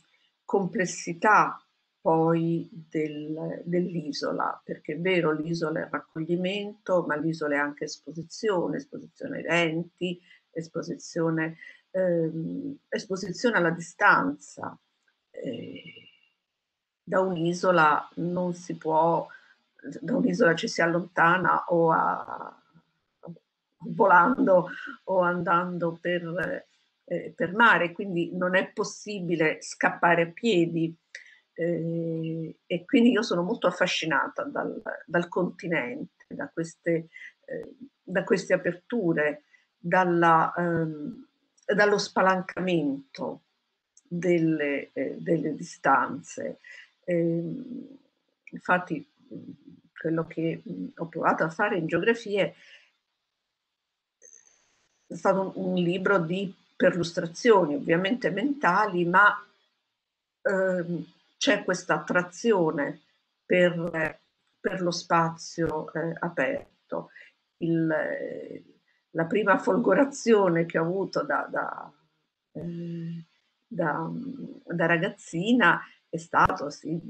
complessità poi del, dell'isola, perché è vero l'isola è raccoglimento, ma l'isola è anche esposizione, esposizione ai venti, esposizione, ehm, esposizione alla distanza. Eh, da un'isola non si può, da un'isola ci si allontana o a, volando o andando per, eh, per mare, quindi non è possibile scappare a piedi eh, e quindi io sono molto affascinata dal, dal continente, da queste, eh, da queste aperture, dalla, ehm, dallo spalancamento delle, eh, delle distanze. Ehm, infatti quello che ho provato a fare in geografia è stato un, un libro di perlustrazioni, ovviamente mentali, ma ehm, c'è questa attrazione per, per lo spazio eh, aperto. Il, la prima folgorazione che ho avuto da, da, eh, da, da ragazzina è stato, sì,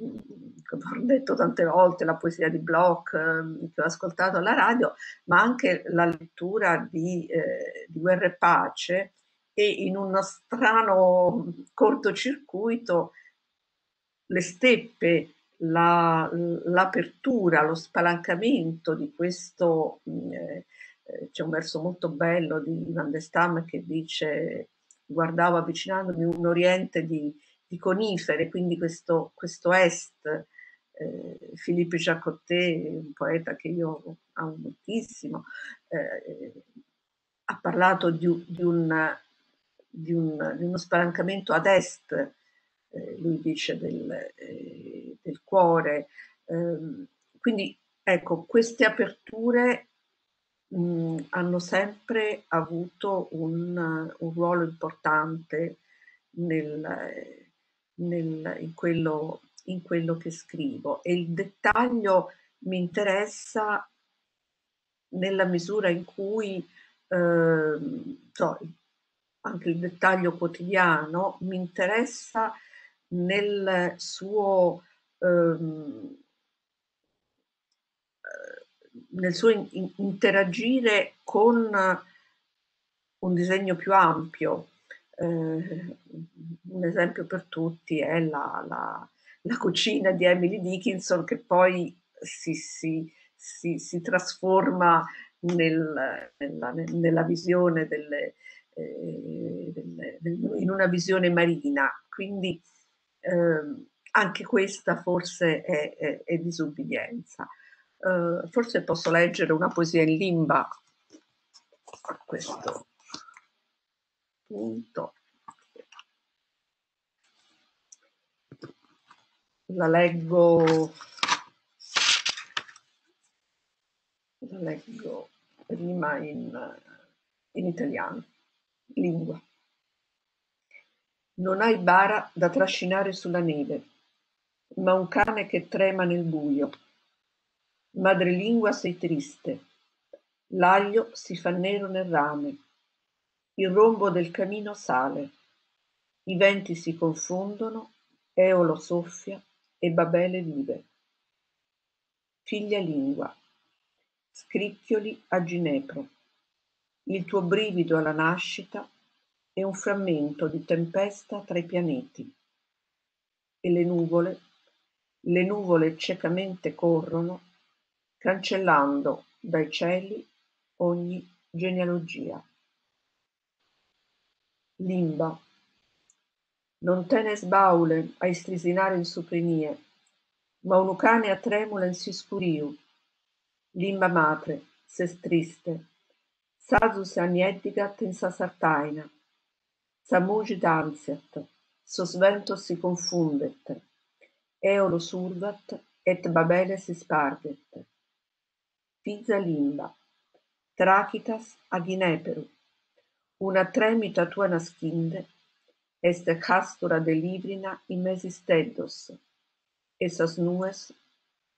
come ho detto tante volte, la poesia di Bloch eh, che ho ascoltato alla radio, ma anche la lettura di, eh, di Guerra e Pace e in uno strano cortocircuito le steppe, la, l'apertura, lo spalancamento di questo, eh, c'è un verso molto bello di Van de Stam che dice guardavo avvicinandomi un oriente di, di conifere, quindi questo, questo est, eh, Philippe Jacotet, un poeta che io amo moltissimo, eh, ha parlato di, di, un, di, un, di uno spalancamento ad est eh, lui dice del, eh, del cuore. Ehm, quindi ecco, queste aperture mh, hanno sempre avuto un, un ruolo importante nel, nel, in, quello, in quello che scrivo e il dettaglio mi interessa nella misura in cui eh, so, anche il dettaglio quotidiano mi interessa nel suo, ehm, nel suo in, interagire con un disegno più ampio. Eh, un esempio per tutti è la, la, la, cucina di Emily Dickinson che poi si, si, si, si trasforma nel, nella, nella, visione eh, delle, in una visione marina. Quindi eh, anche questa forse è, è, è disubbidienza. Eh, forse posso leggere una poesia in limba a questo punto. La leggo, la leggo prima in, in italiano, lingua. Non hai bara da trascinare sulla neve, ma un cane che trema nel buio. Madrelingua sei triste. L'aglio si fa nero nel rame. Il rombo del camino sale. I venti si confondono, Eolo soffia e Babele vive. Figlia lingua. Scricchioli a Ginepro. Il tuo brivido alla nascita è un frammento di tempesta tra i pianeti. E le nuvole, le nuvole ciecamente corrono, cancellando dai cieli ogni genealogia. Limba. Non tenes baule a istrisinare in suprinie, ma unucane a tremula in si scuriu. Limba matre, ses triste, sazus anieddigat in sa sartaina, sa mugit ansiat, sos ventos si confundet, eolo surgat et babele si sparget. Fisa limba, trachitas ag ineperu, una tremita tua naschinde, est castura de librina in mesis teddos, e sas nues,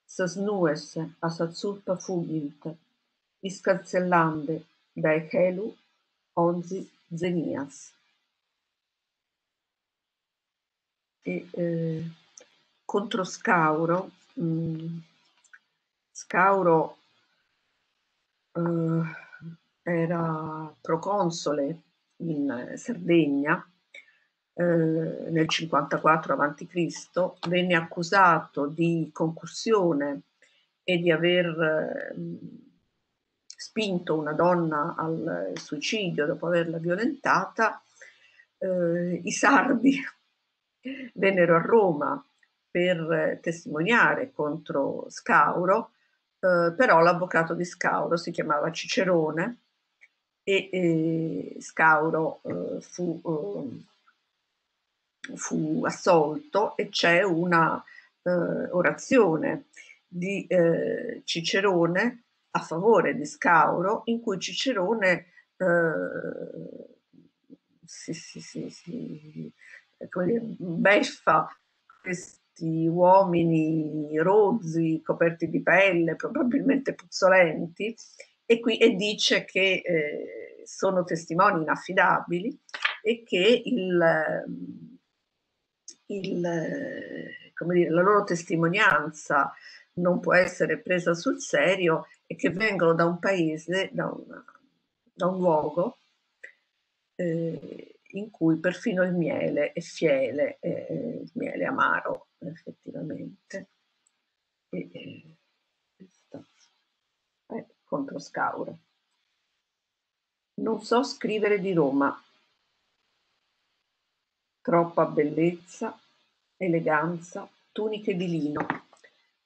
sas nues a sa zulpa fugint, iscancellande da echelu onzi zenias. E eh, contro Scauro, mh, mm, Scauro eh, era proconsole in Sardegna eh, nel 54 a.C., venne accusato di concussione e di aver eh, spinto una donna al suicidio dopo averla violentata. Eh, I sardi *laughs* vennero a Roma per testimoniare contro Scauro eh, però l'avvocato di Scauro si chiamava Cicerone e, e Scauro eh, fu, eh, fu, assolto e c'è una eh, orazione di eh, Cicerone a favore di Scauro in cui Cicerone si, si, si, si beffa questo questi uomini rozzi, coperti di pelle, probabilmente puzzolenti, e, qui, e dice che eh, sono testimoni inaffidabili e che il, il, dire, la loro testimonianza non può essere presa sul serio e che vengono da un paese, da, una, da un luogo eh, in cui perfino il miele è fiele, eh, il miele amaro effettivamente. E, e, eh, contro Scauro. Non so scrivere di Roma. Troppa bellezza, eleganza, tuniche di lino.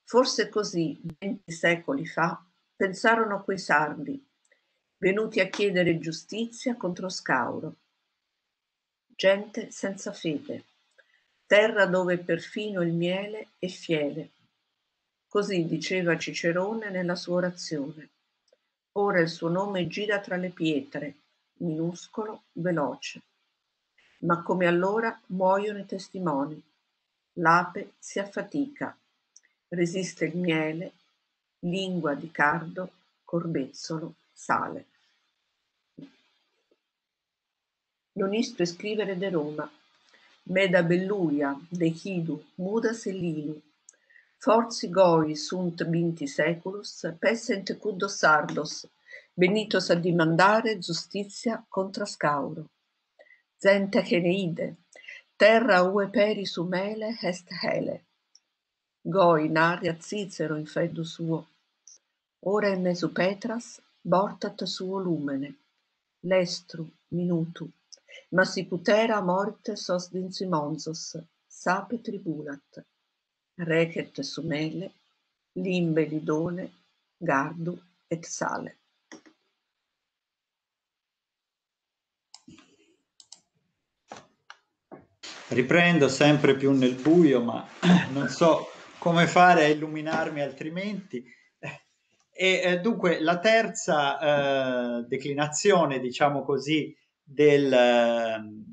Forse così, venti secoli fa, pensarono quei sardi, venuti a chiedere giustizia contro Scauro. Gente senza fede terra dove perfino il miele è fiele. Così diceva Cicerone nella sua orazione. Ora il suo nome gira tra le pietre, minuscolo, veloce. Ma come allora muoiono i testimoni. L'ape si affatica, resiste il miele, lingua di cardo, corbezzolo, sale. Non isto scrivere de Roma, Meda belluia, decidu, muda sellilu. Forzi goi sunt binti seculus, pessent cuddos sardos, benitos a dimandare giustizia contra scauro. Zente Cheneide, terra ue peri su mele est hele. Goi in aria Cicero in freddo suo. Ora in mesu petras, bortat suo lumene. Lestru, minutu, ma sicutera morte sos dinsimonsos, sape tribulat, recet sumele, limbe lidone, gardu et sale. Riprendo sempre più nel buio, ma non so come fare a illuminarmi altrimenti. E eh, dunque la terza eh, declinazione, diciamo così, del, ehm,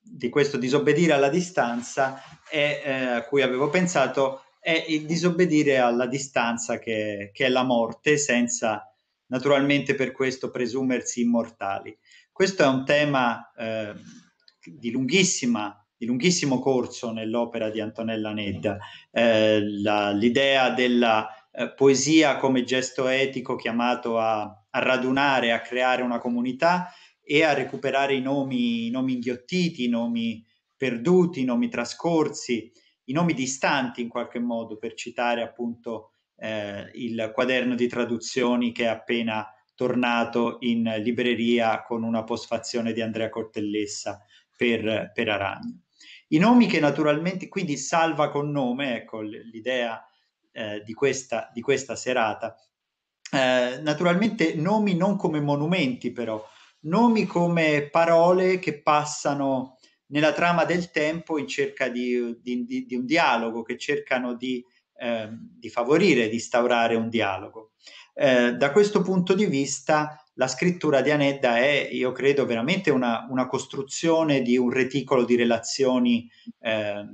di questo disobbedire alla distanza è, eh, a cui avevo pensato è il disobbedire alla distanza che, che, è la morte senza naturalmente per questo presumersi immortali. Questo è un tema eh, di, lunghissima, di lunghissimo corso nell'opera di Antonella Nedda, eh, la, l'idea della eh, poesia come gesto etico chiamato a, a radunare, a creare una comunità e a recuperare i nomi, i nomi inghiottiti, i nomi perduti, i nomi trascorsi, i nomi distanti in qualche modo, per citare appunto eh, il quaderno di traduzioni che è appena tornato in libreria con una postfazione di Andrea Cortellessa per, per Aragno. I nomi che naturalmente, quindi salva con nome, ecco l'idea eh, di, questa, di questa serata, eh, naturalmente nomi non come monumenti però, nomi come parole che passano nella trama del tempo in cerca di, di, di, un dialogo, che cercano di, eh, favorire, di instaurare un dialogo. Eh, da questo punto di vista la scrittura di Anedda è, io credo, veramente una, una costruzione di un reticolo di relazioni eh,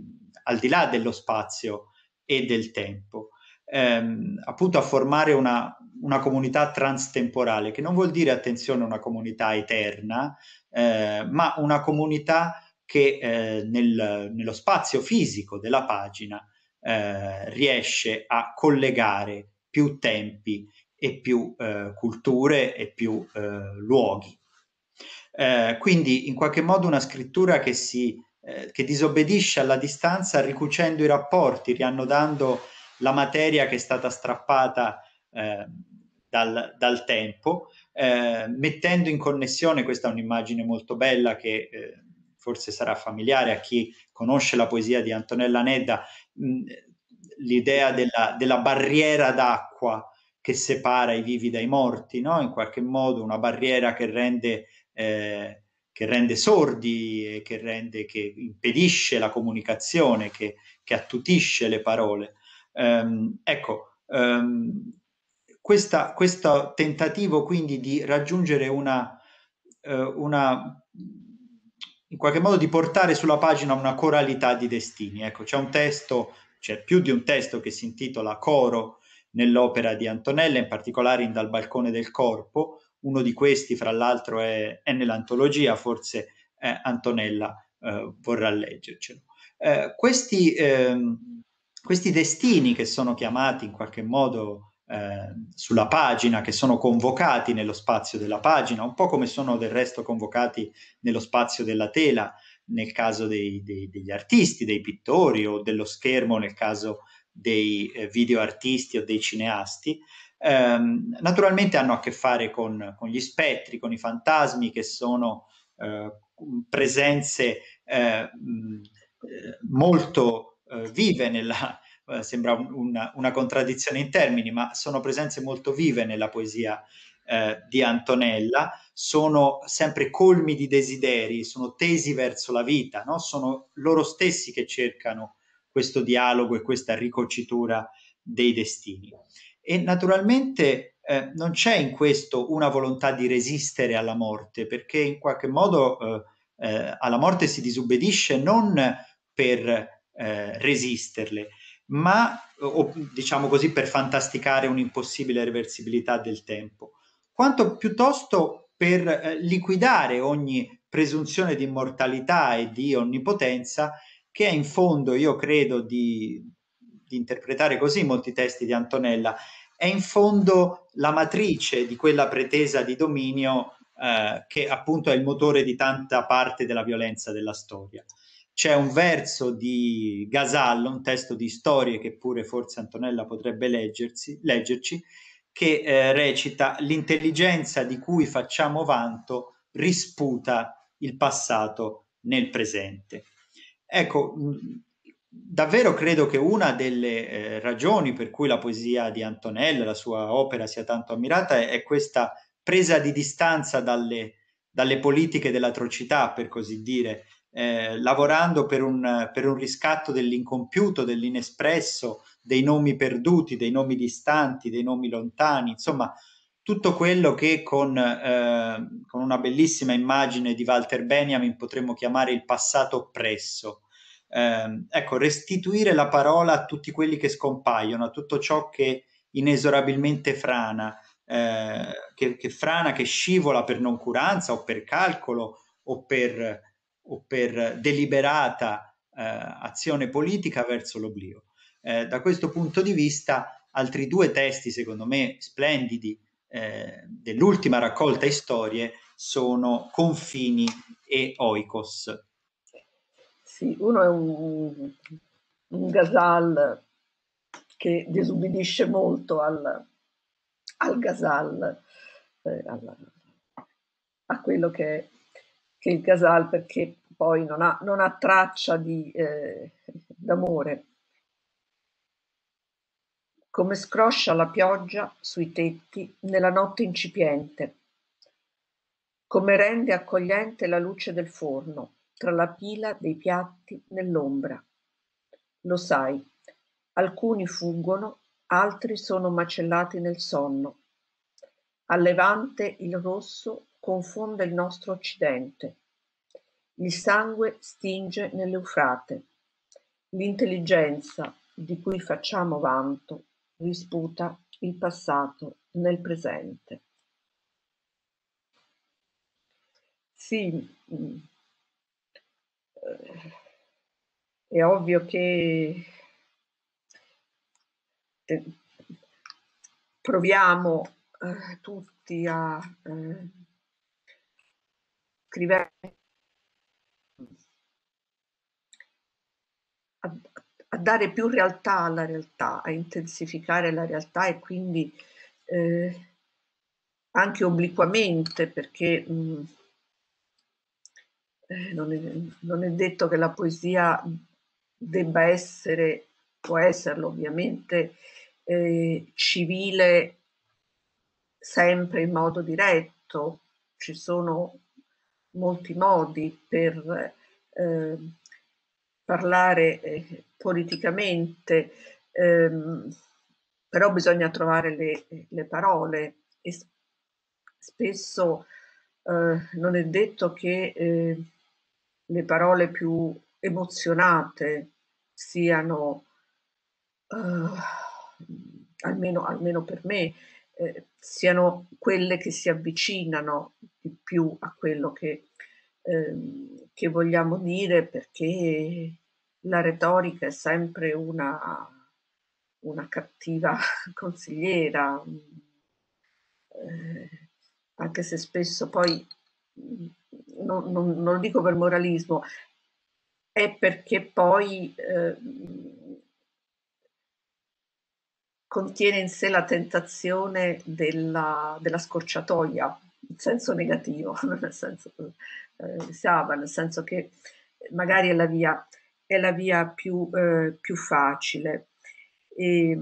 al di là dello spazio e del tempo, ehm, appunto a formare una, una, comunità transtemporale, che non vuol dire, attenzione, una comunità eterna, eh, ma una comunità che eh, nel, nello spazio fisico della pagina eh, riesce a collegare più tempi e più eh, culture e più eh, luoghi. Eh, quindi in qualche modo una scrittura che, si, eh, che disobbedisce alla distanza ricucendo i rapporti, riannodando la materia che è stata strappata eh, dal, dal, tempo, eh, mettendo in connessione, questa è un'immagine molto bella che forse sarà familiare a chi conosce la poesia di Antonella Nedda, mh, l'idea della, della barriera d'acqua che separa i vivi dai morti, no? in qualche modo una barriera che rende, eh, che rende sordi, che, rende, che impedisce la comunicazione, che, che attutisce le parole. Um, ecco, um, questa, questo tentativo quindi di raggiungere una, uh, una, in qualche modo di portare sulla pagina una coralità di destini. Ecco, c'è un testo, c'è più di un testo che si intitola Coro, nell'opera di Antonella, in particolare in Dal balcone del corpo. Uno di questi, fra l'altro, è, è nell'antologia, forse eh, Antonella eh, vorrà leggercelo. Eh, questi, ehm, questi, destini che sono chiamati in qualche modo eh, sulla pagina, che sono convocati nello spazio della pagina, un po' come sono del resto convocati nello spazio della tela, nel caso dei, dei, degli artisti, dei pittori o dello schermo nel caso dei eh, video artisti o dei cineasti, ehm, naturalmente hanno a che fare con, con, gli spettri, con i fantasmi che sono eh, presenze eh, molto eh, vive nella, eh, sembra una, una, contraddizione in termini, ma sono presenze molto vive nella poesia eh, di Antonella, sono sempre colmi di desideri, sono tesi verso la vita, no? sono loro stessi che cercano questo dialogo e questa ricocitura dei destini. E naturalmente eh, non c'è in questo una volontà di resistere alla morte, perché in qualche modo eh, eh, alla morte si disubbedisce non per eh, resisterle, ma o, diciamo così per fantasticare un'impossibile reversibilità del tempo, quanto piuttosto per eh, liquidare ogni presunzione di immortalità e di onnipotenza che è in fondo, io credo di, di interpretare così molti testi di Antonella, è in fondo la matrice di quella pretesa di dominio eh, che appunto è il motore di tanta parte della violenza della storia. C'è un verso di Gasallo, un testo di storie che pure forse Antonella potrebbe leggersi, leggerci, che eh, recita l'intelligenza di cui facciamo vanto risputa il passato nel presente. Ecco, davvero credo che una delle eh, ragioni per cui la poesia di Antonella, la sua opera, sia tanto ammirata è, è questa presa di distanza dalle, dalle, politiche dell'atrocità, per così dire, eh, lavorando per un, per un riscatto dell'incompiuto, dell'inespresso, dei nomi perduti, dei nomi distanti, dei nomi lontani, insomma, tutto quello che con, eh, con, una bellissima immagine di Walter Benjamin potremmo chiamare il passato oppresso. Eh, ecco, restituire la parola a tutti quelli che scompaiono, a tutto ciò che inesorabilmente frana, eh, che, che, frana, che scivola per noncuranza o per calcolo o per, o per deliberata eh, azione politica verso l'oblio. Eh, da questo punto di vista, altri due testi, secondo me, splendidi, eh, dell'ultima raccolta di storie sono Confini e Oikos. Sì, uno è un, un Gazal che disubbidisce molto al, al Gasal, eh, al, a quello che, che, è il Gasal, perché poi non ha, non ha traccia di, eh, d'amore. Come scroscia la pioggia sui tetti nella notte incipiente, come rende accogliente la luce del forno tra la pila dei piatti nell'ombra. Lo sai, alcuni fuggono, altri sono macellati nel sonno. A levante il rosso confonde il nostro occidente. Il sangue stinge nell'Eufrate. L'intelligenza di cui facciamo vanto risputa il passato nel presente. Sì, mm, eh, è ovvio che proviamo eh, tutti a eh, scrivere a, dare più realtà alla realtà, a intensificare la realtà e quindi eh, anche obliquamente perché mh, mm, eh, non, è, non è detto che la poesia debba essere, può esserlo ovviamente, eh, civile sempre in modo diretto, ci sono molti modi per eh, parlare eh, politicamente, ehm, però bisogna trovare le, le parole e spesso eh, non è detto che eh, le parole più emozionate siano, uh, almeno, almeno, per me, eh, siano quelle che si avvicinano di più a quello che, eh, che vogliamo dire, perché la retorica è sempre una, una cattiva *laughs* consigliera, eh, anche se spesso poi non, non, non, lo dico per moralismo, è perché poi eh, contiene in sé la tentazione della, della scorciatoia, in senso negativo, *laughs* nel senso eh, Saba, nel senso che magari è la via, è la via più, eh, più facile. E,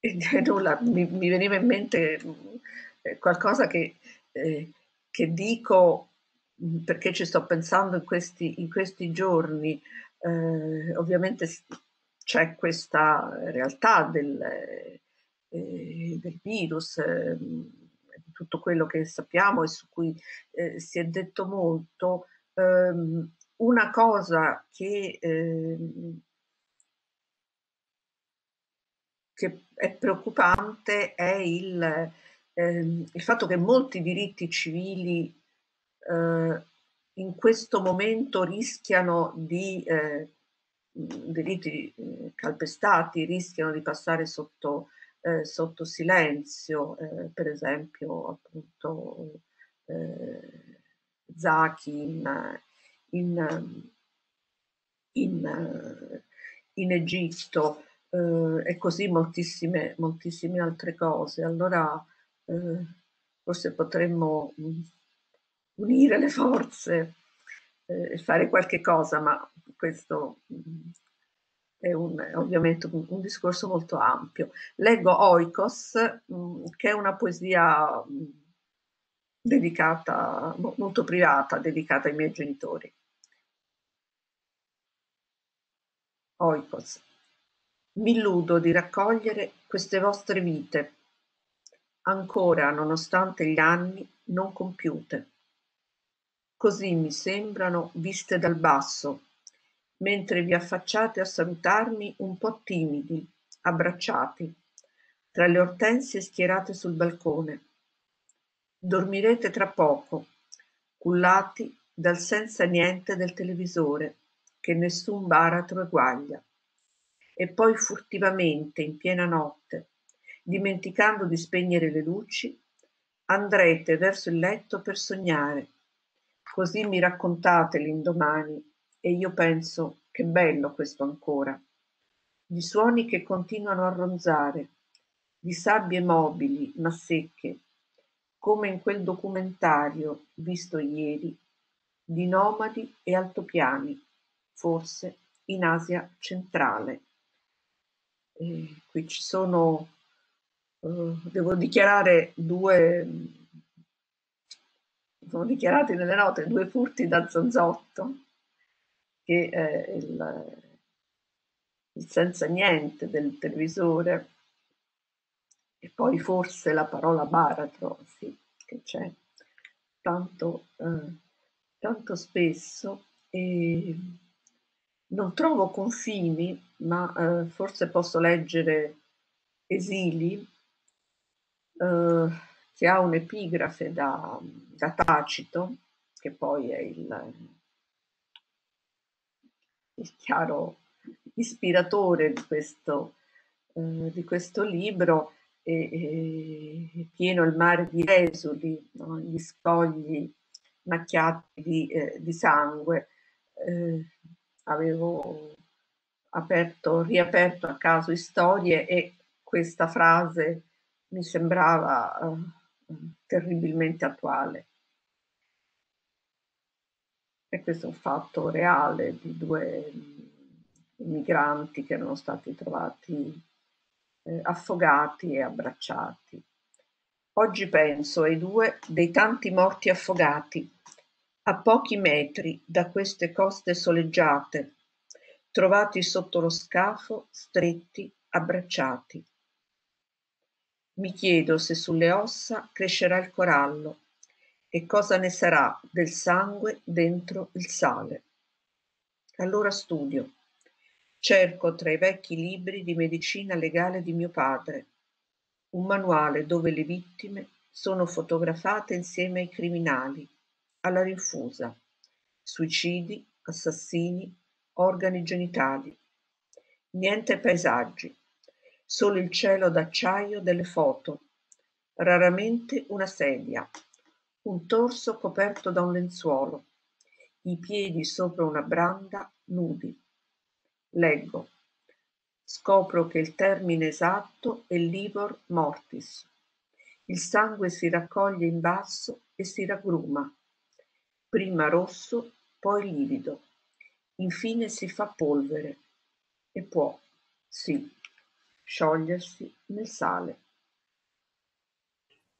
e *laughs* nulla, mi, mi, veniva in mente eh, qualcosa che, eh, che dico Mhmm, perché ci sto pensando in questi, in questi giorni, eh, ovviamente c'è questa realtà del, eh, del virus, eh, tutto quello che sappiamo e su cui eh, si è detto molto. Ehm, una cosa che, ehm, che è preoccupante è il, ehm, il fatto che molti diritti civili eh, in questo momento rischiano di, eh, diritti eh, calpestati, rischiano di passare sotto, eh, sotto silenzio, eh, per esempio appunto eh, Zaki in, in, in, in Egitto e così moltissime, moltissime altre cose. Allora forse potremmo unire le forze eh, e fare qualche cosa, ma questo mm, è, un, è ovviamente un, un, discorso molto ampio. Leggo Oikos, mh, mm, che è una poesia mm, dedicata, molto privata, dedicata ai miei genitori. Oikos. Mi illudo di raccogliere queste vostre vite, ancora nonostante gli anni non compiute così mi sembrano viste dal basso, mentre vi affacciate a salutarmi un po' timidi, abbracciati, tra le ortensie schierate sul balcone. Dormirete tra poco, cullati dal senza niente del televisore, che nessun baratro eguaglia. E poi furtivamente, in piena notte, dimenticando di spegnere le luci, andrete verso il letto per sognare Così mi raccontate l'indomani e io penso che bello questo ancora, di suoni che continuano a ronzare, di sabbie mobili ma secche, come in quel documentario visto ieri, di nomadi e altopiani, forse in Asia centrale. E qui ci sono, uh, devo dichiarare, due, sono dichiarati nelle note due furti da zanzotto, che è il, il senza niente del televisore, e poi forse la parola baratro, sì, che c'è tanto, eh, tanto spesso. E, non trovo confini, ma eh, forse posso leggere Esili, eh, che ha un'epigrafe da, da, Tacito, che poi è il, *laughs* il chiaro ispiratore di questo, eh, di questo libro, e, e, pieno il mare di esuli, no? gli scogli macchiati di, eh, di sangue. Eh, avevo aperto, riaperto a caso storie e questa frase mi sembrava uh, terribilmente attuale. E questo è un fatto reale di due migranti che erano stati trovati eh, affogati e abbracciati. Oggi penso ai due dei tanti morti affogati a pochi metri da queste coste soleggiate, trovati sotto lo scafo, stretti, abbracciati. Mi chiedo se sulle ossa crescerà il corallo e cosa ne sarà del sangue dentro il sale. Allora studio, cerco tra i vecchi libri di medicina legale di mio padre, un manuale dove le vittime sono fotografate insieme ai criminali alla rinfusa, suicidi, assassini, organi genitali. Niente paesaggi, solo il cielo d'acciaio delle foto, raramente una sedia, un torso coperto da un lenzuolo, i piedi sopra una branda nudi. Leggo. Scopro che il termine esatto è livor mortis. Il sangue si raccoglie in basso e si raggruma prima rosso, poi livido, infine si fa polvere e può, sì, sciogliersi nel sale.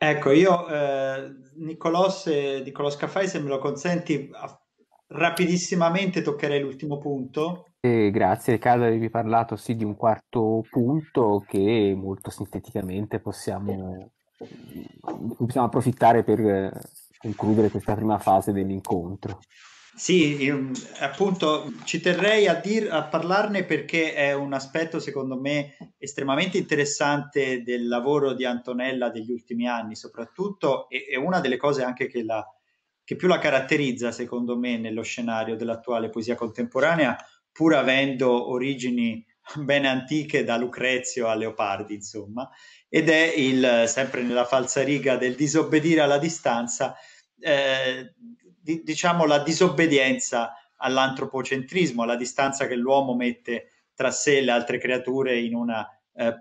Ecco, io, eh, Nicolos, Nicolos Caffai, se me lo consenti, rapidissimamente toccherei l'ultimo punto. Eh, grazie Riccardo, avevi parlato sì di un quarto punto che molto sinteticamente possiamo, possiamo approfittare per concludere questa prima fase dell'incontro. Sì, appunto ci terrei a, dir, a parlarne perché è un aspetto secondo me estremamente interessante del lavoro di Antonella degli ultimi anni, soprattutto è una delle cose anche che, la, che più la caratterizza secondo me nello scenario dell'attuale poesia contemporanea, pur avendo origini ben antiche da Lucrezio a Leopardi, insomma, ed è il, sempre nella falsariga del disobbedire alla distanza, eh, di, diciamo la disobbedienza all'antropocentrismo, alla distanza che l'uomo mette tra sé e le altre creature in una, eh,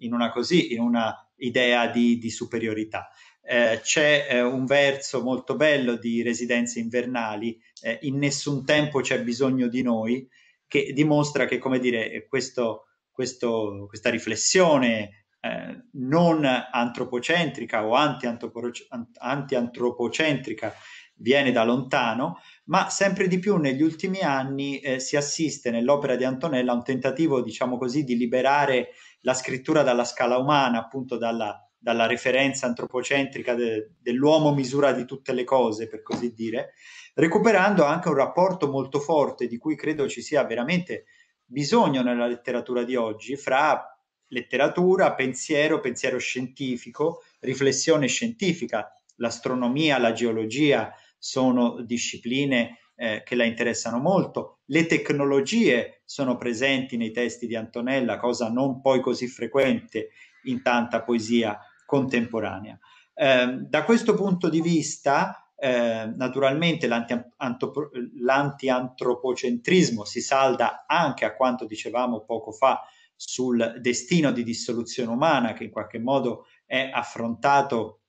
in una così, in una idea di, di superiorità. Eh, c'è eh, un verso molto bello di Residenze invernali, eh, in nessun tempo c'è bisogno di noi, che dimostra che, come dire, questo, questo, questa riflessione eh, non antropocentrica o anti-antropocentrica viene da lontano, ma sempre di più negli ultimi anni eh, si assiste nell'opera di Antonella a un tentativo, diciamo così, di liberare la scrittura dalla scala umana, appunto dalla, dalla referenza antropocentrica de, dell'uomo misura di tutte le cose, per così dire, recuperando anche un rapporto molto forte di cui credo ci sia veramente bisogno nella letteratura di oggi fra letteratura, pensiero, pensiero scientifico, riflessione scientifica. L'astronomia, la geologia sono discipline eh, che la interessano molto. Le tecnologie sono presenti nei testi di Antonella, cosa non poi così frequente in tanta poesia contemporanea. Eh, da questo punto di vista, Eh, naturalmente l'antiantropocentrismo si salda anche a quanto dicevamo poco fa sul destino di dissoluzione umana che in qualche modo è affrontato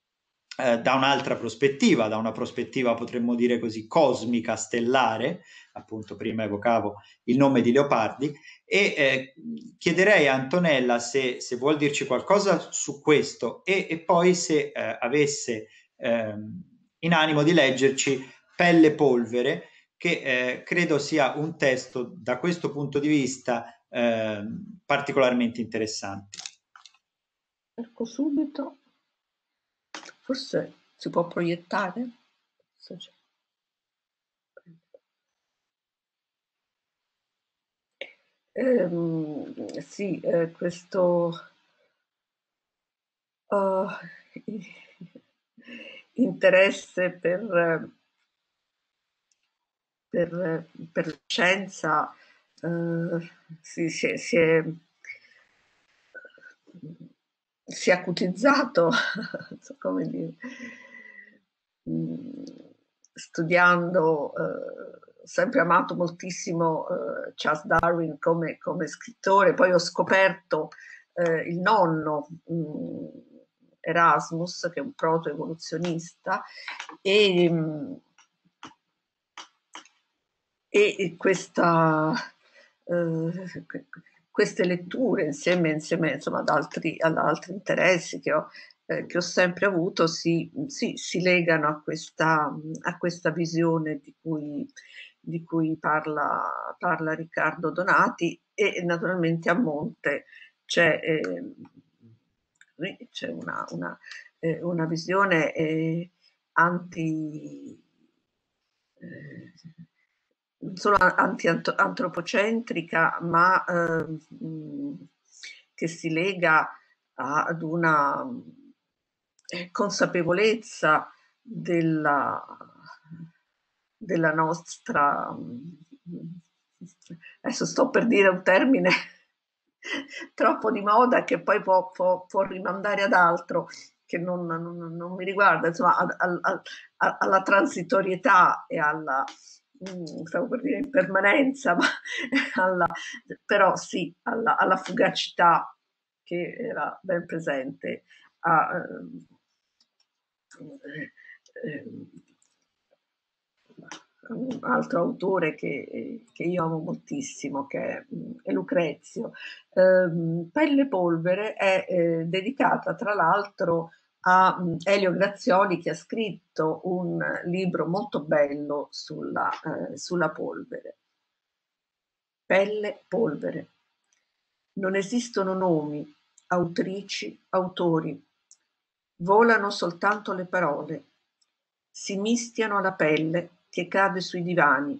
eh, da un'altra prospettiva, da una prospettiva potremmo dire così cosmica, stellare, appunto prima evocavo il nome di Leopardi, e eh, chiederei a Antonella se, se, vuol dirci qualcosa su questo e, e poi se eh, avesse ehm, in animo di leggerci Pelle Polvere, che eh, credo sia un testo da questo punto di vista ehm, particolarmente interessante. Ecco subito, forse si può proiettare? Ehm, sì, eh, questo uh, *laughs* interesse per, per, per la scienza uh, si, si, si, è, si, è, acutizzato, *laughs* so come dire, mm, studiando uh, sempre amato moltissimo uh, Charles Darwin come, come, scrittore, poi ho scoperto uh, il nonno um, Erasmus, che è un proto-evoluzionista, e, um, e questa, uh, queste letture insieme, insieme insomma, ad, altri, ad altri interessi che ho, eh, che ho sempre avuto si, si, si legano a questa, a questa visione di cui, di cui parla, parla Riccardo Donati e naturalmente a monte c'è, eh, c'è una, una, eh, una, visione eh, anti eh, solo anti-antropocentrica, ma eh, che si lega ad una eh, consapevolezza della, della nostra... Adesso sto per dire un termine *laughs* troppo di moda che poi può, può, può rimandare ad altro che non, non, non mi riguarda, insomma, a, a, a, alla transitorietà e alla, stavo per dire impermanenza, *laughs* ma alla, però sì, alla, alla, fugacità che era ben presente a, eh, eh, un altro autore che, che, io amo moltissimo, che è, Lucrezio. Eh, Pelle Polvere è eh, dedicata tra l'altro a um, Elio Grazioli che ha scritto un libro molto bello sulla, eh, sulla polvere. Pelle, polvere. Non esistono nomi, autrici, autori. Volano soltanto le parole. Si mischiano alla pelle che cade sui divani,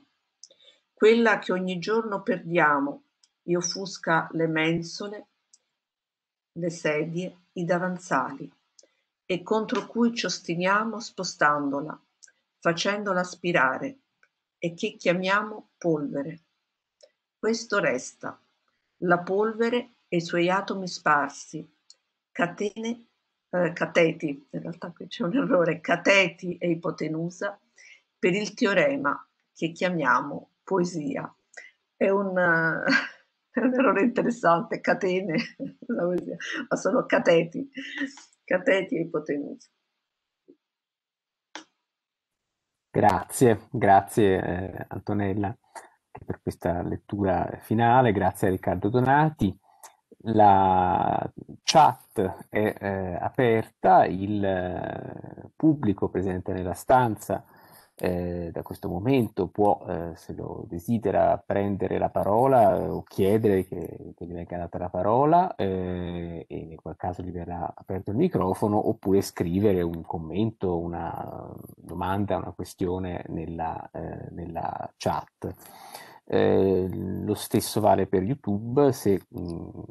quella che ogni giorno perdiamo e offusca le mensole, le sedie, i davanzali, e contro cui ci ostiniamo spostandola, facendola spirare, e che chiamiamo polvere. Questo resta, la polvere e i suoi atomi sparsi, catene, eh, cateti, in realtà qui c'è un errore, cateti e ipotenusa, per il teorema che chiamiamo poesia. È un, *laughs* è un errore interessante, catene, *laughs* ma sono cateti, cateti e ipotenusi. Grazie, grazie eh, Antonella per questa lettura finale, grazie a Riccardo Donati. La chat è eh, aperta, il eh, pubblico presente nella stanza eh, da questo momento può, eh, se lo desidera, prendere la parola eh, o chiedere che, che, gli venga data la parola eh, e in quel caso gli verrà aperto il microfono oppure scrivere un commento, una domanda, una questione nella, nella chat. Lo stesso vale per YouTube, se, mh,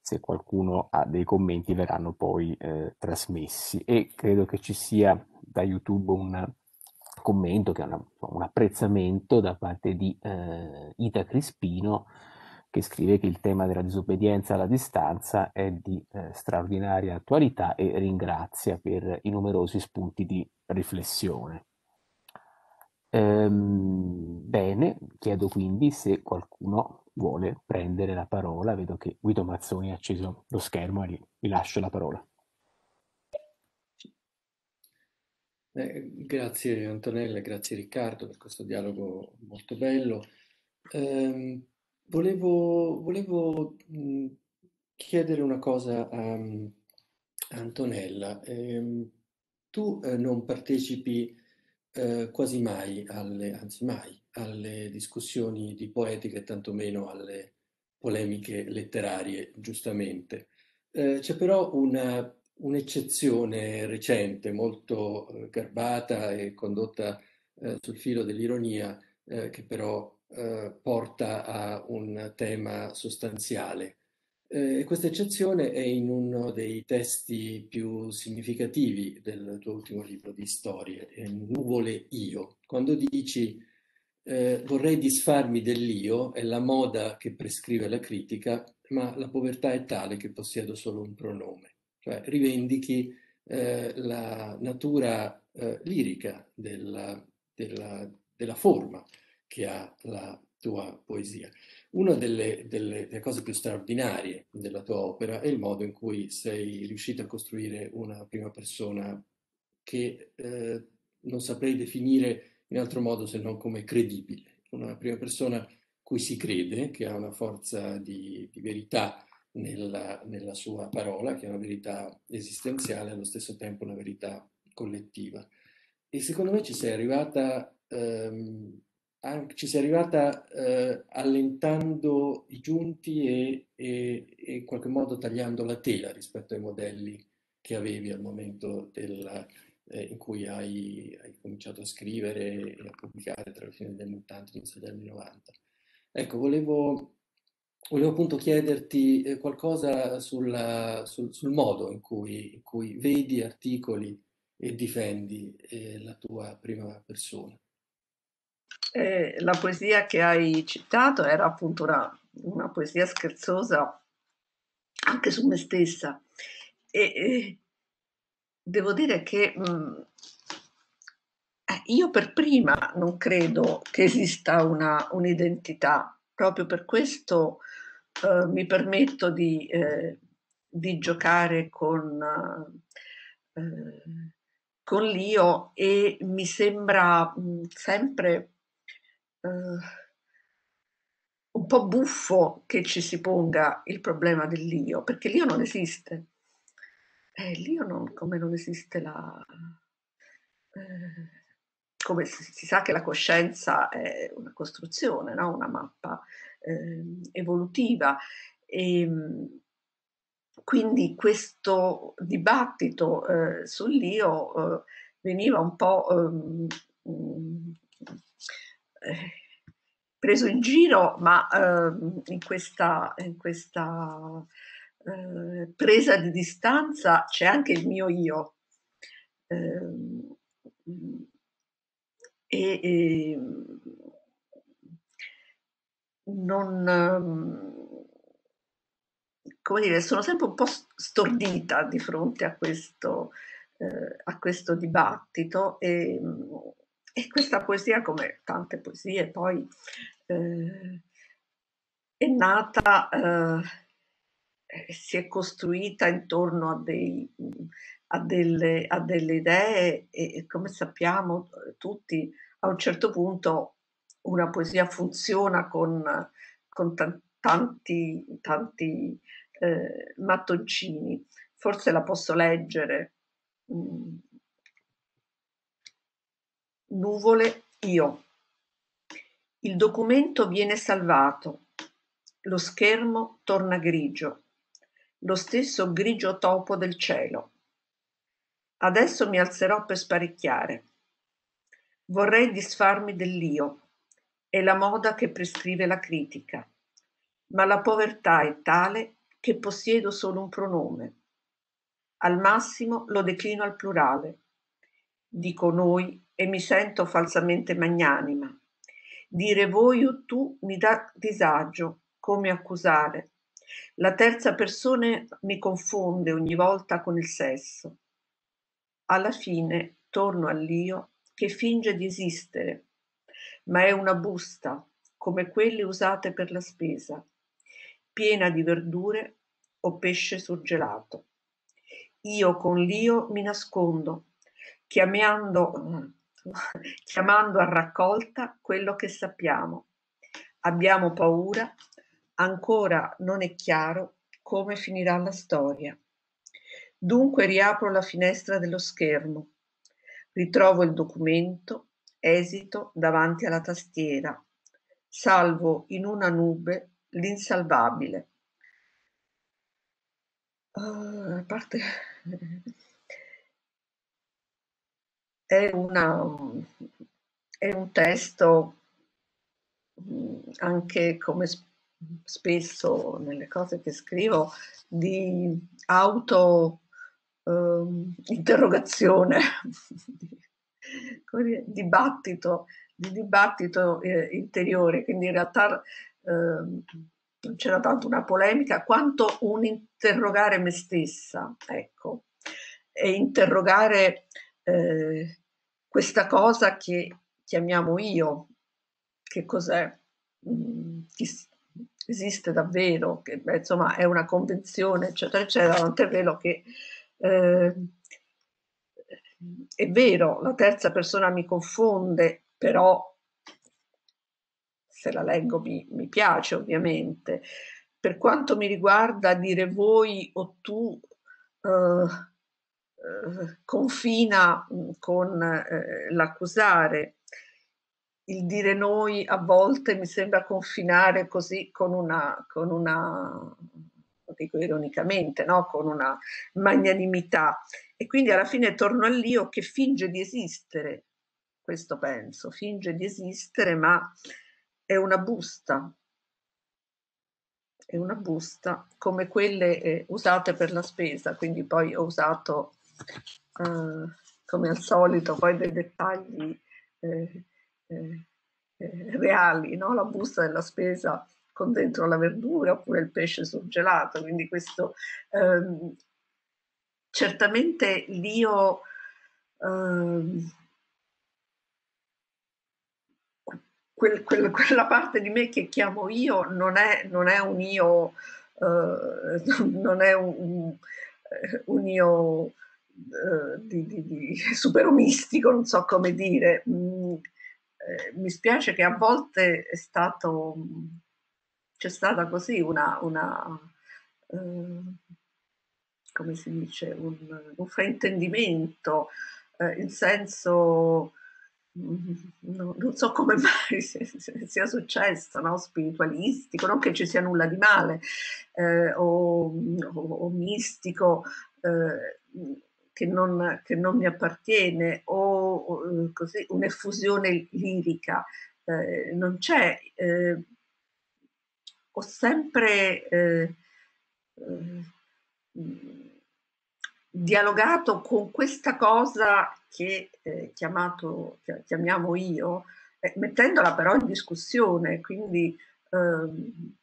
se, qualcuno ha dei commenti verranno poi trasmessi e credo che ci sia da YouTube un commento, che è una, un apprezzamento da parte di eh, Ita Crispino, che scrive che il tema della disobbedienza alla distanza è di eh, straordinaria attualità e ringrazia per i numerosi spunti di riflessione. Ehm, bene, chiedo quindi se qualcuno vuole prendere la parola. Vedo che Guido Mazzoni ha acceso lo schermo e gli lascio la parola. Eh, grazie Antonella, grazie Riccardo per questo dialogo molto bello. Eh, volevo, volevo chiedere una cosa a, Antonella. Eh, tu non partecipi eh, quasi mai, alle, anzi mai, alle discussioni di poetica e tantomeno alle polemiche letterarie, giustamente. Eh, c'è però una, un'eccezione recente, molto eh, garbata e condotta eh, sul filo dell'ironia, eh, che però eh, porta a un tema sostanziale eh, questa eccezione è in uno dei testi più significativi del tuo ultimo libro di storie, Nuvole Io. Quando dici eh, vorrei disfarmi dell'io, è la moda che prescrive la critica, ma la povertà è tale che possiedo solo un pronome. Cioè rivendichi eh, la natura eh, lirica della, della, della forma che ha la tua poesia. Una delle, delle, delle, cose più straordinarie della tua opera è il modo in cui sei riuscito a costruire una prima persona che eh, non saprei definire in altro modo se non come credibile. Una prima persona cui si crede, che ha una forza di, di verità nella, nella, sua parola, che è una verità esistenziale, allo stesso tempo una verità collettiva. E secondo me ci sei arrivata ehm, anche, ci sei arrivata eh, allentando i giunti e, e, e, in qualche modo tagliando la tela rispetto ai modelli che avevi al momento del, eh, in cui hai, hai, cominciato a scrivere e a pubblicare tra la fine degli anni 80 e l'inizio degli anni 90. Ecco, volevo, volevo appunto chiederti eh, qualcosa sulla, sul, sul, modo in cui, in cui, vedi articoli e difendi eh, la tua prima persona. Eh, la poesia che hai citato era appunto una, una poesia scherzosa anche su me stessa e, e devo dire che mh, mm, eh, io per prima non credo che esista una, un'identità, proprio per questo eh, mi permetto di, eh, di giocare con, eh, con l'io e mi sembra mh, mm, sempre uh, un po' buffo che ci si ponga il problema dell'io, perché l'io non esiste. Eh, l'io non, come non esiste la... Eh, come si, sa che la coscienza è una costruzione, no? una mappa eh, evolutiva. E, ehm, quindi questo dibattito eh, sull'io eh, veniva un po' ehm, eh, preso in giro, ma eh, in questa, in questa eh, presa di distanza c'è anche il mio io. Ehm, e, e non come dire, sono sempre un po' stordita di fronte a questo, eh, a questo dibattito e, e questa poesia, come tante poesie, poi eh, è nata, eh, si è costruita intorno a, dei, a, delle, a delle, idee e, come sappiamo tutti, a un certo punto una poesia funziona con, con tanti, tanti eh, mattoncini. Forse la posso leggere. Mm Nuvole Io. Il documento viene salvato. Lo schermo torna grigio, lo stesso grigio topo del cielo. Adesso mi alzerò per sparecchiare. Vorrei disfarmi dell'io. È la moda che prescrive la critica. Ma la povertà è tale che possiedo solo un pronome. Al massimo lo declino al plurale. Dico noi e mi sento falsamente magnanima. Dire voi o tu mi dà disagio, come accusare. La terza persona mi confonde ogni volta con il sesso. Alla fine torno all'io che finge di esistere ma è una busta, come quelle usate per la spesa, piena di verdure o pesce surgelato. Io con l'io mi nascondo, chiamando, *laughs* chiamando a raccolta quello che sappiamo. Abbiamo paura, ancora non è chiaro come finirà la storia. Dunque riapro la finestra dello schermo, ritrovo il documento, esito davanti alla tastiera, salvo in una nube l'insalvabile. Uh, a parte *laughs* è, una, è un testo anche come spesso nelle cose che scrivo di auto uh, interrogazione, *laughs* di dibattito, di dibattito eh, interiore, quindi in realtà eh, non c'era tanto una polemica quanto un interrogare me stessa, ecco, e interrogare eh, questa cosa che chiamiamo io, che cos'è, mm, esiste davvero, che beh, insomma è una convenzione, eccetera, eccetera, tant'è vero che eh, è vero, la terza persona mi confonde, però se la leggo mi, mi piace ovviamente. Per quanto mi riguarda, dire voi o tu eh, eh, confina mm, con eh, l'accusare. Il dire noi a volte mi sembra confinare così con una, con una dico ironicamente, no? con una magnanimità. E quindi alla fine torno all'io che finge di esistere, questo penso, finge di esistere, ma è una busta, è una busta come quelle eh, usate per la spesa, quindi poi ho usato eh, come al solito poi dei dettagli eh, eh, eh reali, no? la busta della spesa con dentro la verdura oppure il pesce surgelato, quindi questo ehm, certamente l'io ehm, quel, quel, quella parte di me che chiamo io non è, non è un io eh, *laughs* non è un, un io eh, di, di, di super mistico, non so come dire. Mm, eh, mi spiace che a volte è stato c'è stata così una, una eh, come si dice, un, un fraintendimento, eh, in senso, no, non so come mai *laughs* sia successo, no? spiritualistico, non che ci sia nulla di male, eh, o, o, o, mistico, eh, che non, che, non, mi appartiene, o, o così, un'effusione lirica. Eh, non c'è eh, ho sempre eh, eh, dialogato con questa cosa che eh, chiamato, chiamiamo io, eh, mettendola però in discussione, quindi ehm,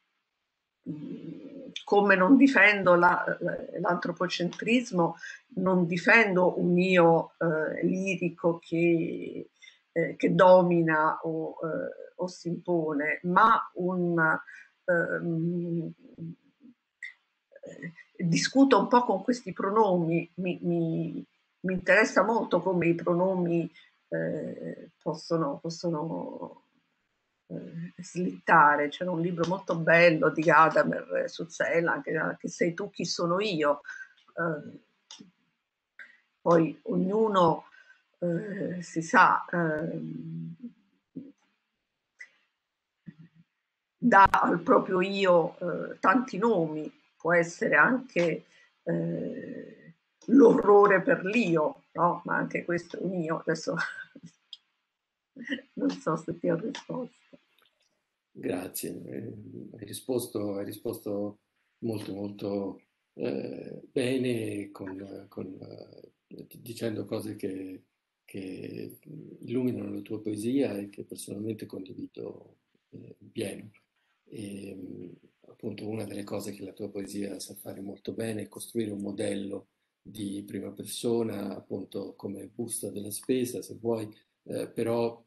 come non difendo la, l'antropocentrismo, non difendo un io eh, lirico che, eh, che, domina o, eh, o si impone, ma un, discuto un po' con questi pronomi, mi, mi, mi interessa molto come i pronomi eh, possono, possono eh, slittare. C'era un libro molto bello di Gadamer su Zela, che, che sei tu chi sono io. Eh, poi ognuno eh, si sa ehm, dà al proprio io eh, tanti nomi, può essere anche eh, l'orrore per l'io, no? ma anche questo è un io, adesso *laughs* non so se ti ho risposto. Grazie, eh, hai, risposto, hai risposto molto molto eh, bene con, con, eh, dicendo cose che, che illuminano la tua poesia e che personalmente condivido eh, pieno. E, ehm, appunto una delle cose che la tua poesia sa fare molto bene è costruire un modello di prima persona, appunto come busta della spesa, se vuoi, eh, però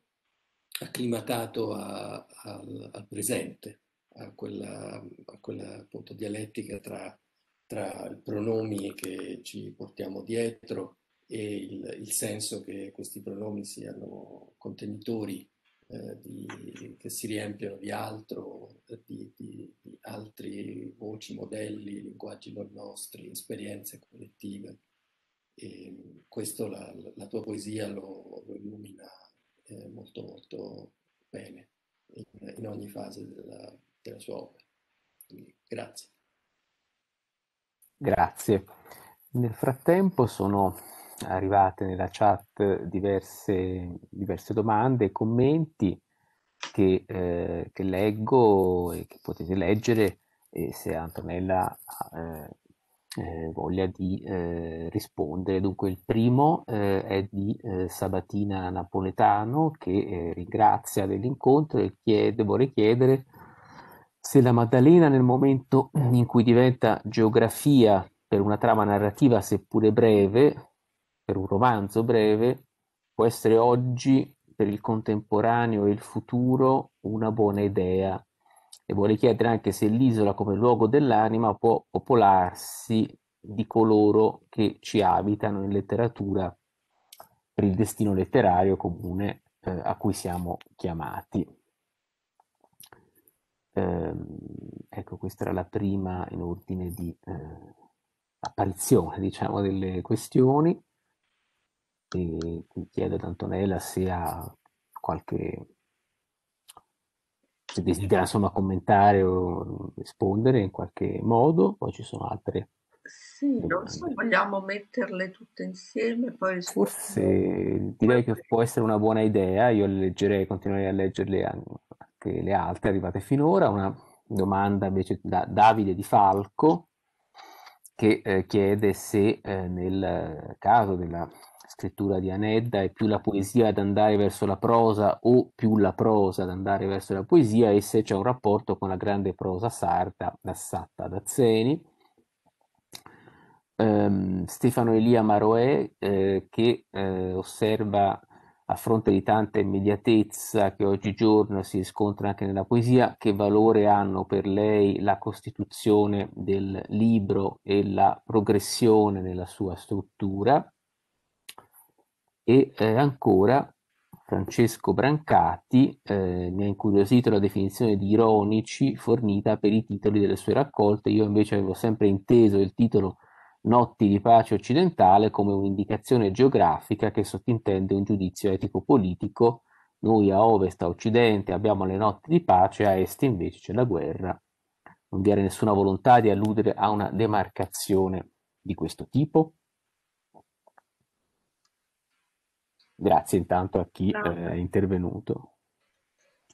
acclimatato a, a, al presente, a quella, a quella appunto, dialettica tra, tra i pronomi che ci portiamo dietro e il, il senso che questi pronomi siano contenitori eh, di, che si riempiono di altro, di, di, di, altri voci, modelli, linguaggi non nostri, esperienze collettive. E questo la, la tua poesia lo, lo illumina eh, molto molto bene in, in ogni fase della, della sua opera. Quindi, grazie. Grazie. Nel frattempo sono arrivate nella chat diverse, diverse domande e commenti che, eh, che, leggo e che potete leggere e se Antonella ha eh, eh, voglia di eh, rispondere. Dunque il primo eh, è di eh, Sabatina Napoletano che ringrazia dell'incontro e chiede, vuole chiedere se la Maddalena nel momento in cui diventa geografia per una trama narrativa seppure breve per un romanzo breve può essere oggi per il contemporaneo e il futuro una buona idea e vuole chiedere anche se l'isola come luogo dell'anima può popolarsi di coloro che ci abitano in letteratura per il destino letterario comune eh, a cui siamo chiamati. Eh, ecco, questa era la prima in ordine di eh, apparizione, diciamo, delle questioni e chiedo ad Antonella se ha qualche se desidera insomma commentare o rispondere in qualche modo, poi ci sono altre sì, non so, vogliamo metterle tutte insieme, poi forse direi che può essere una buona idea, io le leggerei, continuerei a leggerle anche le altre arrivate finora, una domanda invece da Davide Di Falco che eh, chiede se eh, nel caso della scrittura di Anedda è più la poesia ad andare verso la prosa o più la prosa ad andare verso la poesia e se c'è un rapporto con la grande prosa sarda da Satta Dazzeni. Um, Stefano Elia Maroè eh, che eh, osserva a fronte di tanta immediatezza che oggigiorno si riscontra anche nella poesia, che valore hanno per lei la costituzione del libro e la progressione nella sua struttura. E eh, ancora Francesco Brancati eh, mi ha incuriosito la definizione di ironici fornita per i titoli delle sue raccolte. Io invece avevo sempre inteso il titolo Notti di pace occidentale come un'indicazione geografica che sottintende un giudizio etico-politico. Noi a ovest, a occidente abbiamo le notti di pace, a est invece c'è la guerra. Non vi era nessuna volontà di alludere a una demarcazione di questo tipo. Grazie intanto a chi no. Eh, è intervenuto.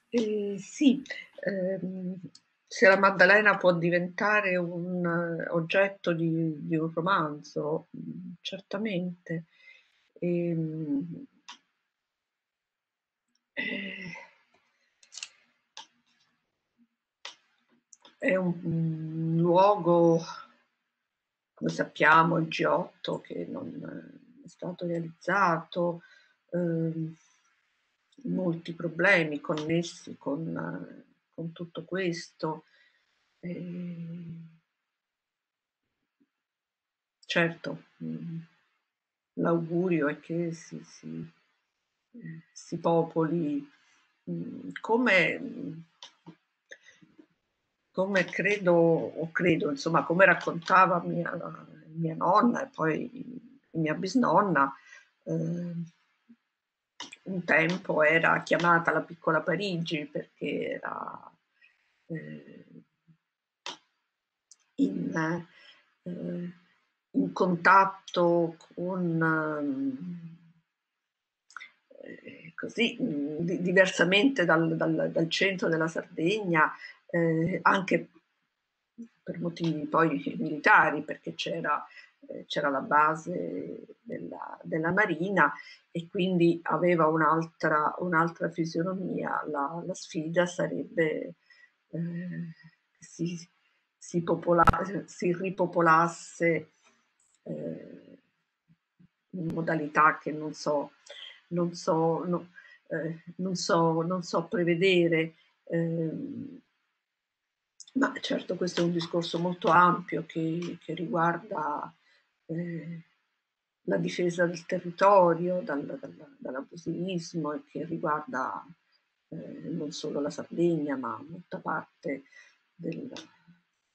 Eh, sì, ehm, se la Maddalena può diventare un uh, oggetto di, di, un romanzo, certamente. Ehm, eh, è un, un, luogo, come sappiamo, il G8 che non è stato realizzato, eh, molti problemi connessi con, con tutto questo. Eh, certo, mh, l'augurio è che si, si, si popoli mh, come, come credo, o credo, insomma, come raccontava mia, mia nonna e poi mia bisnonna, eh, un tempo era chiamata la piccola Parigi perché era eh, in, eh, in, contatto con eh, così di, diversamente dal, dal, dal, centro della Sardegna eh, anche per motivi poi militari perché c'era c'era la base della, della, Marina e quindi aveva un'altra, un'altra fisionomia. La, la, sfida sarebbe eh, si, si, si ripopolasse eh, in modalità che non so, non so no, eh, non, so, non, so, prevedere. Eh, ma certo questo è un discorso molto ampio che, che riguarda eh, la difesa del territorio dal, dal, dall'abusivismo e che riguarda eh, non solo la Sardegna ma molta parte del,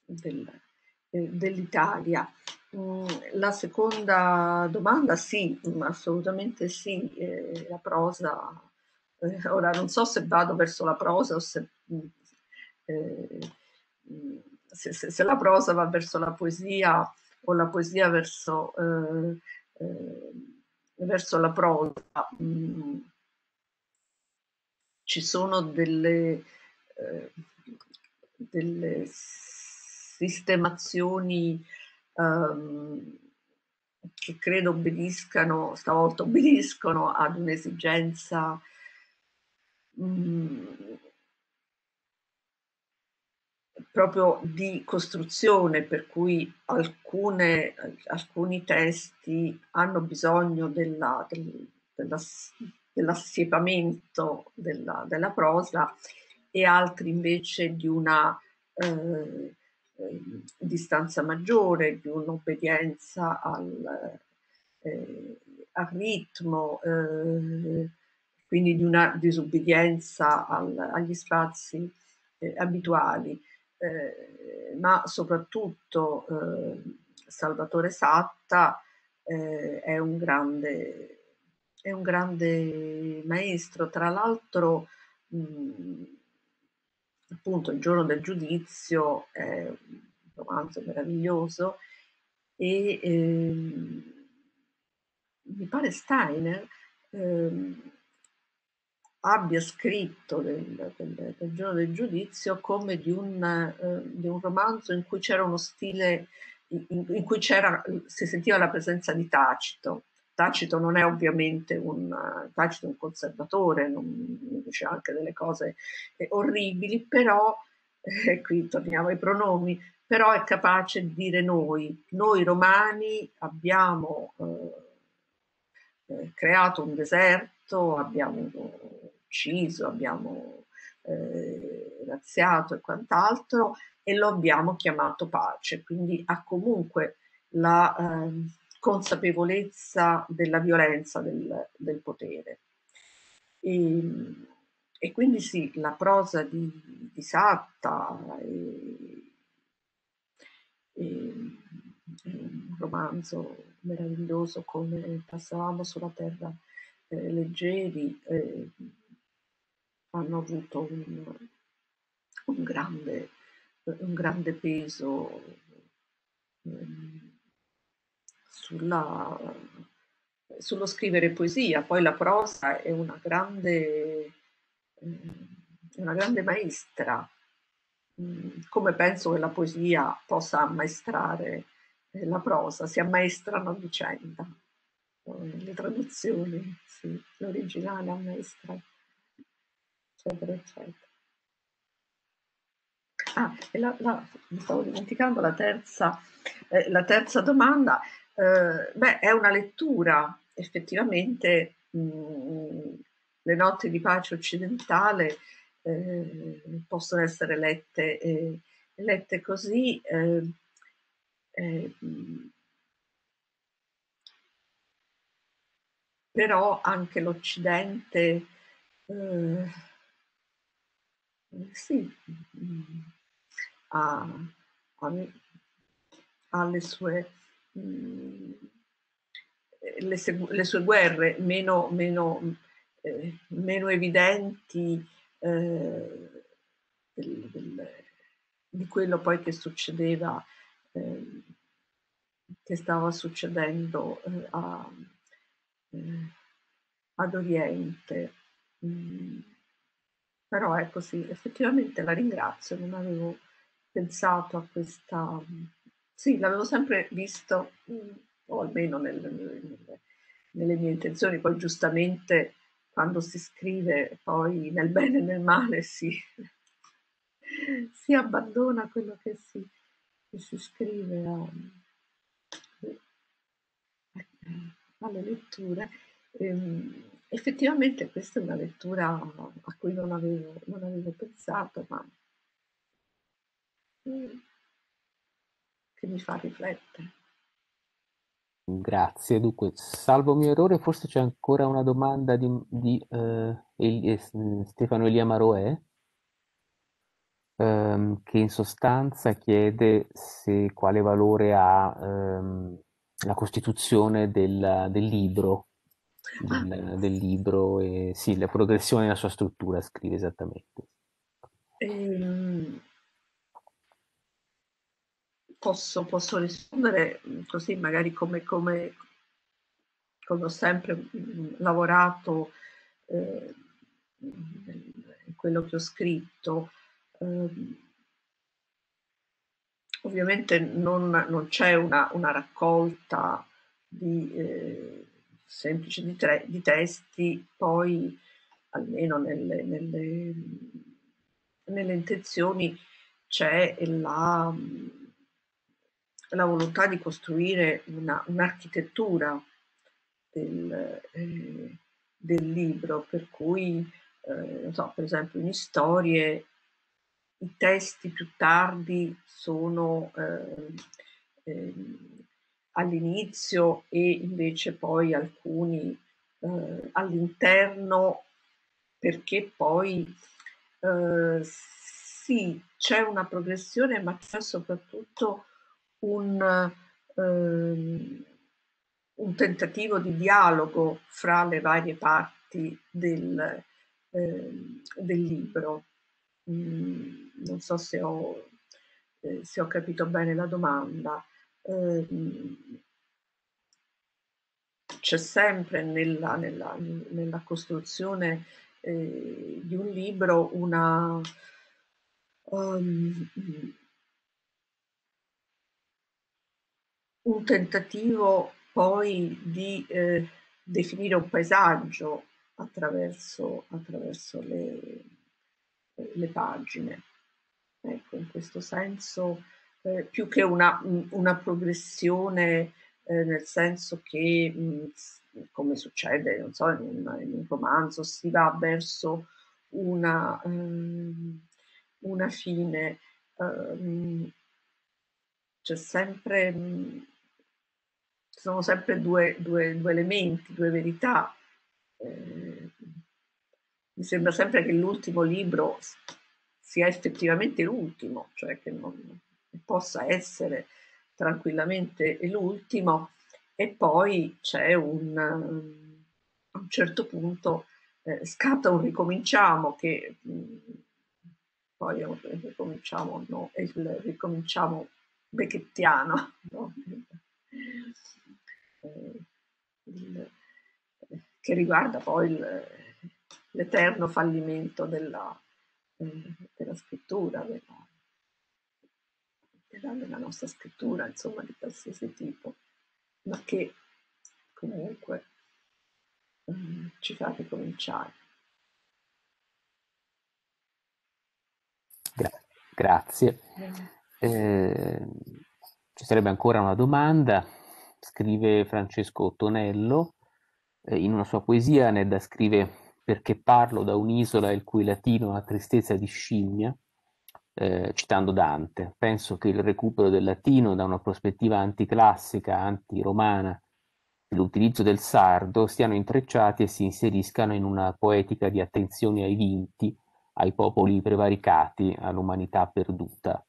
del, eh, dell'Italia. Mm, la seconda domanda, sì, assolutamente sì, eh, la prosa, eh, ora non so se vado verso la prosa o se, mm, mm, se, se, se la prosa va verso la poesia o la poesia verso, eh, eh, verso la prosa. Ci sono delle, eh, delle sistemazioni um, che credo obbediscano, stavolta obbediscono ad un'esigenza um, proprio di costruzione, per cui alcune, alcuni testi hanno bisogno della, del, della, dell'assiepamento della, della, prosa e altri invece di una eh, eh, distanza maggiore, di un'obbedienza al, eh, al ritmo, eh, quindi di una disobbedienza al, agli spazi eh, abituali, eh, ma soprattutto eh, Salvatore Satta è un grande è un grande maestro, tra l'altro mh, appunto Il giorno del giudizio è un romanzo meraviglioso e ehm, mi pare Steiner ehm, abbia scritto del, del, del, giorno del giudizio come di un, eh, di un romanzo in cui c'era uno stile, in, in cui si sentiva la presenza di Tacito. Tacito non è ovviamente un, Tacito un conservatore, non, dice anche delle cose eh, orribili, però, eh, qui torniamo ai pronomi, però è capace di dire noi, noi romani abbiamo eh, eh creato un deserto, abbiamo ucciso, abbiamo eh, razziato e quant'altro e lo abbiamo chiamato pace, quindi ha comunque la ehm, consapevolezza della violenza del, del potere. E, e, quindi sì, la prosa di, di Satta e, e, un romanzo meraviglioso come Passavamo sulla terra eh, leggeri eh, hanno avuto un, un, grande, un grande peso. Eh, sulla, sullo scrivere poesia. Poi la prosa è una grande, una grande maestra, mm, come penso che la poesia possa ammaestrare la prosa, si ammaestrano a vicenda. Le traduzioni, sì, l'originale ammaestra, eccetera, eccetera. Ah, la, la, mi stavo dimenticando la terza, eh, la terza domanda eh, beh, è una lettura, effettivamente mh, mm, le notti di pace occidentale eh, possono essere lette, eh, lette così. Eh, eh, però anche l'Occidente sì, mm, ha, ha, ha le sue le, le, sue guerre meno, meno, eh, meno evidenti eh, del, del, di quello poi che succedeva, eh, che stava succedendo eh, a, eh, ad Oriente. Mm, però ecco sì, effettivamente la ringrazio, non avevo pensato a questa sì, l'avevo sempre visto, mm, o almeno nel, nel, nelle mie intenzioni, poi giustamente quando si scrive poi nel bene e nel male si, *laughs* si abbandona quello che si, che si scrive a, alle letture. Ehm, effettivamente questa è una lettura a cui non avevo, non avevo pensato, ma mm, che mi fa riflettere. Grazie. Dunque, salvo mio errore, forse c'è ancora una domanda di, di eh, Eli- eh, Stefano Elia Maroè, ehm, che in sostanza chiede se quale valore ha ehm, la costituzione del, del libro, del, del libro e sì, la progressione della sua struttura, scrive esattamente. Ehm, posso, posso rispondere così magari come, come, come ho sempre mh, lavorato eh, in quello che ho scritto. Eh, ovviamente non, non c'è una, una, raccolta di, eh, semplice di, tre, di, testi, poi almeno nelle, nelle, nelle intenzioni c'è la la volontà di costruire una, un'architettura del, eh, del, libro, per cui, eh, so, per esempio in storie i testi più tardi sono eh, ehm, all'inizio e invece poi alcuni eh, all'interno perché poi eh, sì, c'è una progressione, ma c'è soprattutto un, ehm, un tentativo di dialogo fra le varie parti del, eh, del libro. Mm, non so se ho, eh, se ho, capito bene la domanda. Eh, c'è sempre nella, nella, nella costruzione eh, di un libro una, um, un tentativo poi di eh, definire un paesaggio attraverso, attraverso le, le, pagine. Ecco, in questo senso, eh, più che una, una progressione, eh, nel senso che, mh, come succede, non so, in un, in un, romanzo, si va verso una, um, una fine. Um, c'è sempre mh, sono sempre due, due, due elementi, due verità. Eh, mi sembra sempre che l'ultimo libro sia effettivamente l'ultimo, cioè che non possa essere tranquillamente l'ultimo e poi c'è un, a un certo punto eh, scatta un ricominciamo che mh, poi ricominciamo, no, il ricominciamo becchettiano. *laughs* No? il, che riguarda poi il, l'eterno fallimento della, della scrittura, della, della, della, nostra scrittura, insomma, di qualsiasi tipo, ma che comunque eh, ci fa ricominciare. Gra- grazie. Eh, ci sarebbe ancora una domanda scrive Francesco Tonello, eh, in una sua poesia Nedda scrive perché parlo da un'isola il cui latino ha tristezza di scimmia, eh, citando Dante. Penso che il recupero del latino da una prospettiva anticlassica, antiromana, e l'utilizzo del sardo stiano intrecciati e si inseriscano in una poetica di attenzione ai vinti, ai popoli prevaricati, all'umanità perduta.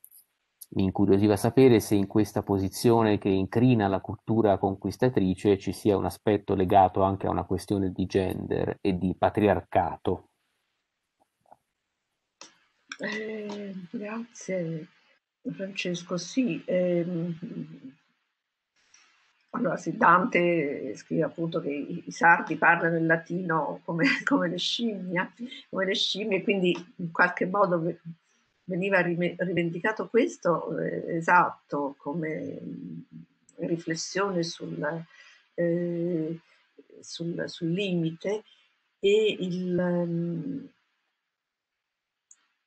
Mi incuriosiva sapere se in questa posizione che incrina la cultura conquistatrice ci sia un aspetto legato anche a una questione di gender e di patriarcato. Eh, grazie Francesco. Sì, ehm, allora sì, Dante scrive appunto che i, i sardi parlano il latino come, *laughs* come, le scimmie, come le scimmie, quindi in qualche modo veniva rivendicato questo eh, esatto come riflessione sul, eh, sul, sul, limite e il,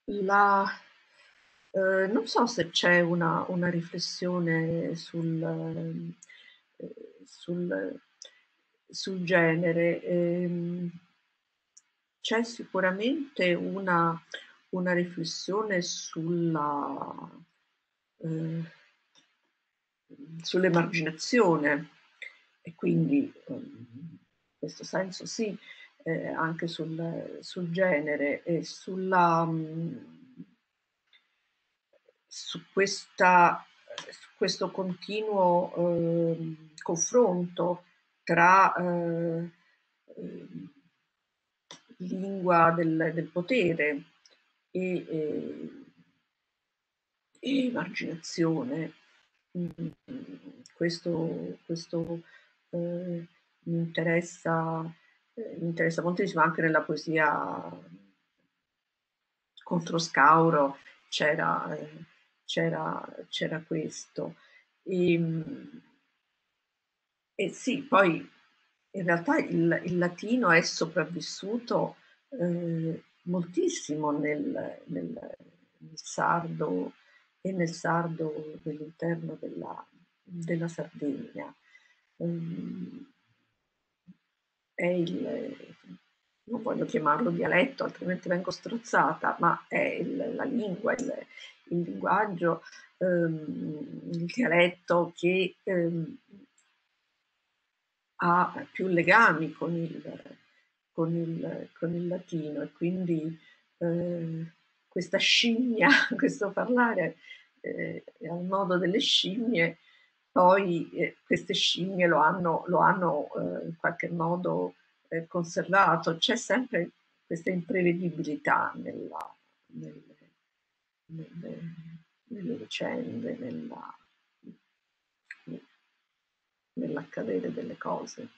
la, eh, non so se c'è una, una riflessione sul, sul, sul genere. Ehm, c'è sicuramente una, una riflessione sulla, eh, sull'emarginazione e quindi in questo senso sì, eh, anche sul, sul, genere e sulla, su, questa, su questo continuo eh, confronto tra eh, lingua del, del potere e, e, e emarginazione. Mm, questo, questo eh, mi, interessa, mi interessa moltissimo anche nella poesia contro Scauro c'era, c'era, c'era questo. E, ehm, e sì, poi in realtà il, il latino è sopravvissuto eh, moltissimo nel, nel, nel, sardo e nel sardo dell'interno della, della Sardegna. Um, è il, non voglio chiamarlo dialetto, altrimenti vengo strozzata, ma è il, la lingua, il, il linguaggio, um, il dialetto che um, ha più legami con il, con il, con il latino. E quindi eh, questa scimmia, *laughs* questo parlare eh, al modo delle scimmie, poi eh, queste scimmie lo hanno, lo hanno eh, in qualche modo eh, conservato. C'è sempre questa imprevedibilità nella, nelle, nelle, nelle vicende, nella, nell'accadere delle cose.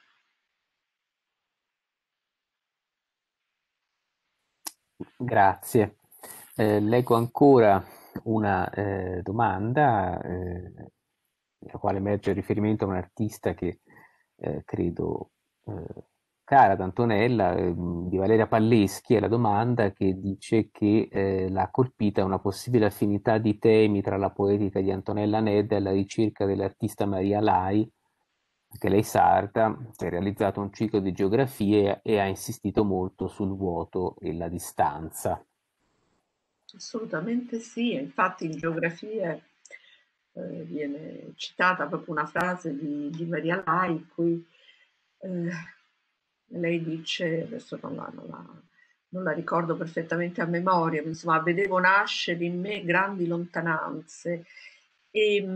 Grazie. Eh, leggo ancora una eh, domanda, eh, nella quale emerge il riferimento a un artista che eh, credo eh, cara ad Antonella, ehm, di Valeria Palleschi, è la domanda che dice che eh, l'ha colpita una possibile affinità di temi tra la poetica di Antonella Nedda e la ricerca dell'artista Maria Lai, anche lei sarda, che ha realizzato un ciclo di geografie e ha insistito molto sul vuoto e la distanza. Assolutamente sì, infatti in geografie eh, viene citata proprio una frase di, di Maria Lai in cui eh, lei dice, adesso non la, non, la, non la, ricordo perfettamente a memoria, ma insomma vedevo nascere in me grandi lontananze. E,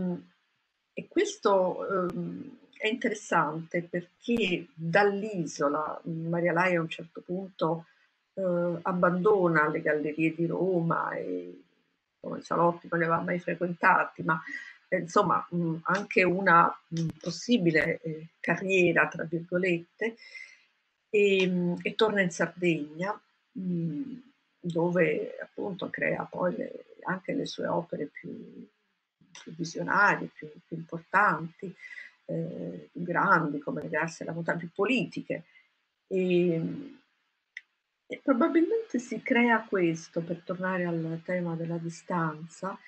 e questo... Eh, è interessante perché dall'isola Maria Lai a un certo punto eh, abbandona le gallerie di Roma e i salotti non li aveva mai frequentati, ma insomma mh, anche una mh, possibile eh, carriera, tra virgolette, e, mh, e, torna in Sardegna dove appunto crea poi le, anche le sue opere più, più visionarie, più, più importanti eh, grandi come le grazie alla montagna, più politiche. E, e probabilmente si crea questo, per tornare al tema della distanza,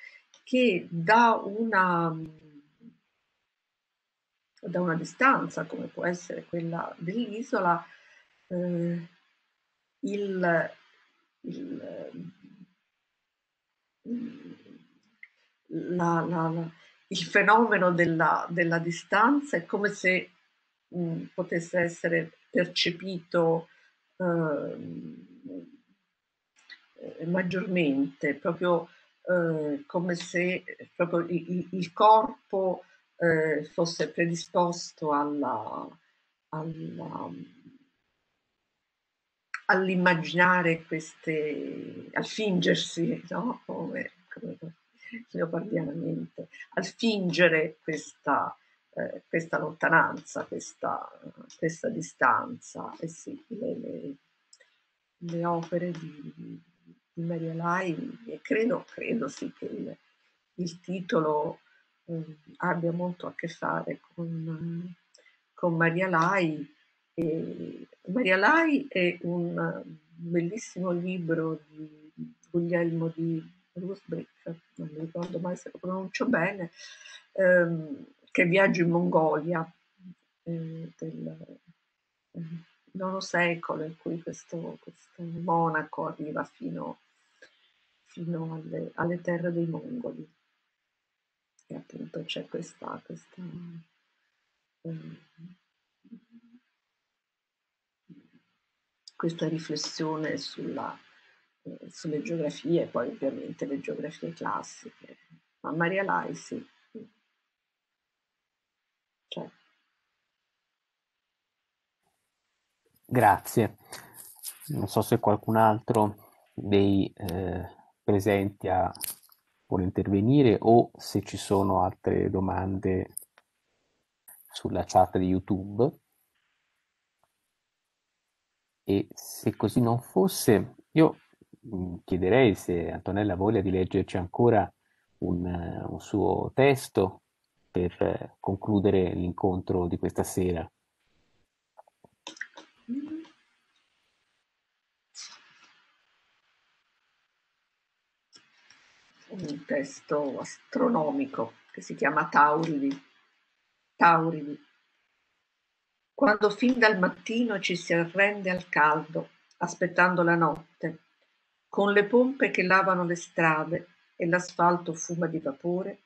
che da una, da una distanza, come può essere quella dell'isola, eh, il, il, la, la, la, il fenomeno della, della distanza è come se mh, potesse essere percepito eh, maggiormente, proprio eh, come se proprio il, il corpo eh, fosse predisposto alla, alla, all'immaginare queste, al fingersi, no? come, come al fingere questa, eh, questa lontananza, questa, questa, distanza. E sì, le, le, le opere di, Maria Lai, e credo, credo sì che il, il titolo eh, abbia molto a che fare con, con Maria Lai. E Maria Lai è un bellissimo libro di Guglielmo di Rusbrick, non mi ricordo mai se lo pronuncio bene, ehm, che viaggio in Mongolia, eh, del, IX secolo in cui questo, questo monaco arriva fino, fino alle, alle, terre dei mongoli. E appunto c'è questa, questa eh, questa riflessione sulla, eh, sulle geografie, poi ovviamente le geografie classiche. Ma Maria Lai sì. Cioè. Grazie. Non so se qualcun altro dei eh, presenti ha, vuole intervenire o se ci sono altre domande sulla chat di YouTube. E se così non fosse, io mm, chiederei se Antonella ha voglia di leggerci ancora un, un suo testo per eh, concludere l'incontro di questa sera. Un testo astronomico che si chiama Tauridi. Tauridi. Quando fin dal mattino ci si arrende al caldo, aspettando la notte, con le pompe che lavano le strade e l'asfalto fuma di vapore,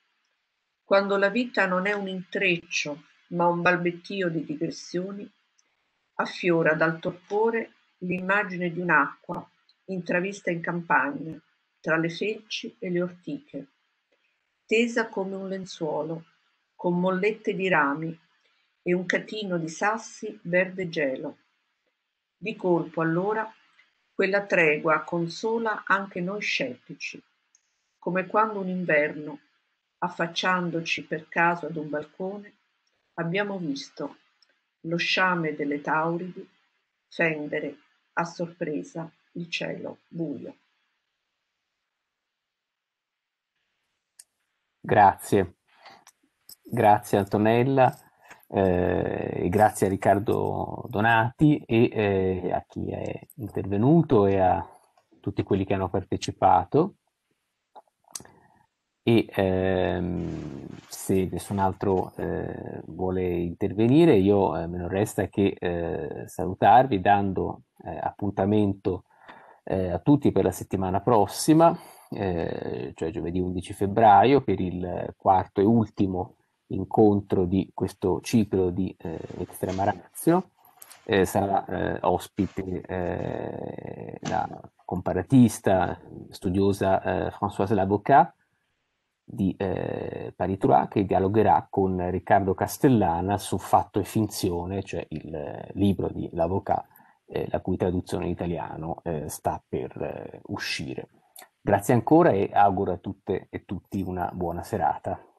quando la vita non è un intreccio ma un balbettio di digressioni, affiora dal torpore l'immagine di un'acqua intravista in campagna, tra le felci e le ortiche, tesa come un lenzuolo, con mollette di rami e un catino di sassi verde gelo. Di colpo allora quella tregua consola anche noi scettici, come quando un inverno, affacciandoci per caso ad un balcone, abbiamo visto lo sciame delle tauridi fendere a sorpresa il cielo buio. Grazie, grazie Antonella eh, grazie a Riccardo Donati e eh, a chi è intervenuto e a tutti quelli che hanno partecipato. E ehm, se nessun altro eh, vuole intervenire, io eh, me non resta che eh, salutarvi dando eh, appuntamento a tutti per la settimana prossima, cioè giovedì 11 febbraio, per il quarto e ultimo incontro di questo ciclo di eh, Extrema Razio. Eh, sarà eh, ospite eh, la comparatista, studiosa eh, Françoise Labocat di eh, Paris che dialogherà con Riccardo Castellana su Fatto e Finzione, cioè il libro di Labocat, la cui traduzione in italiano sta per uscire. Grazie ancora e auguro a tutte e tutti una buona serata.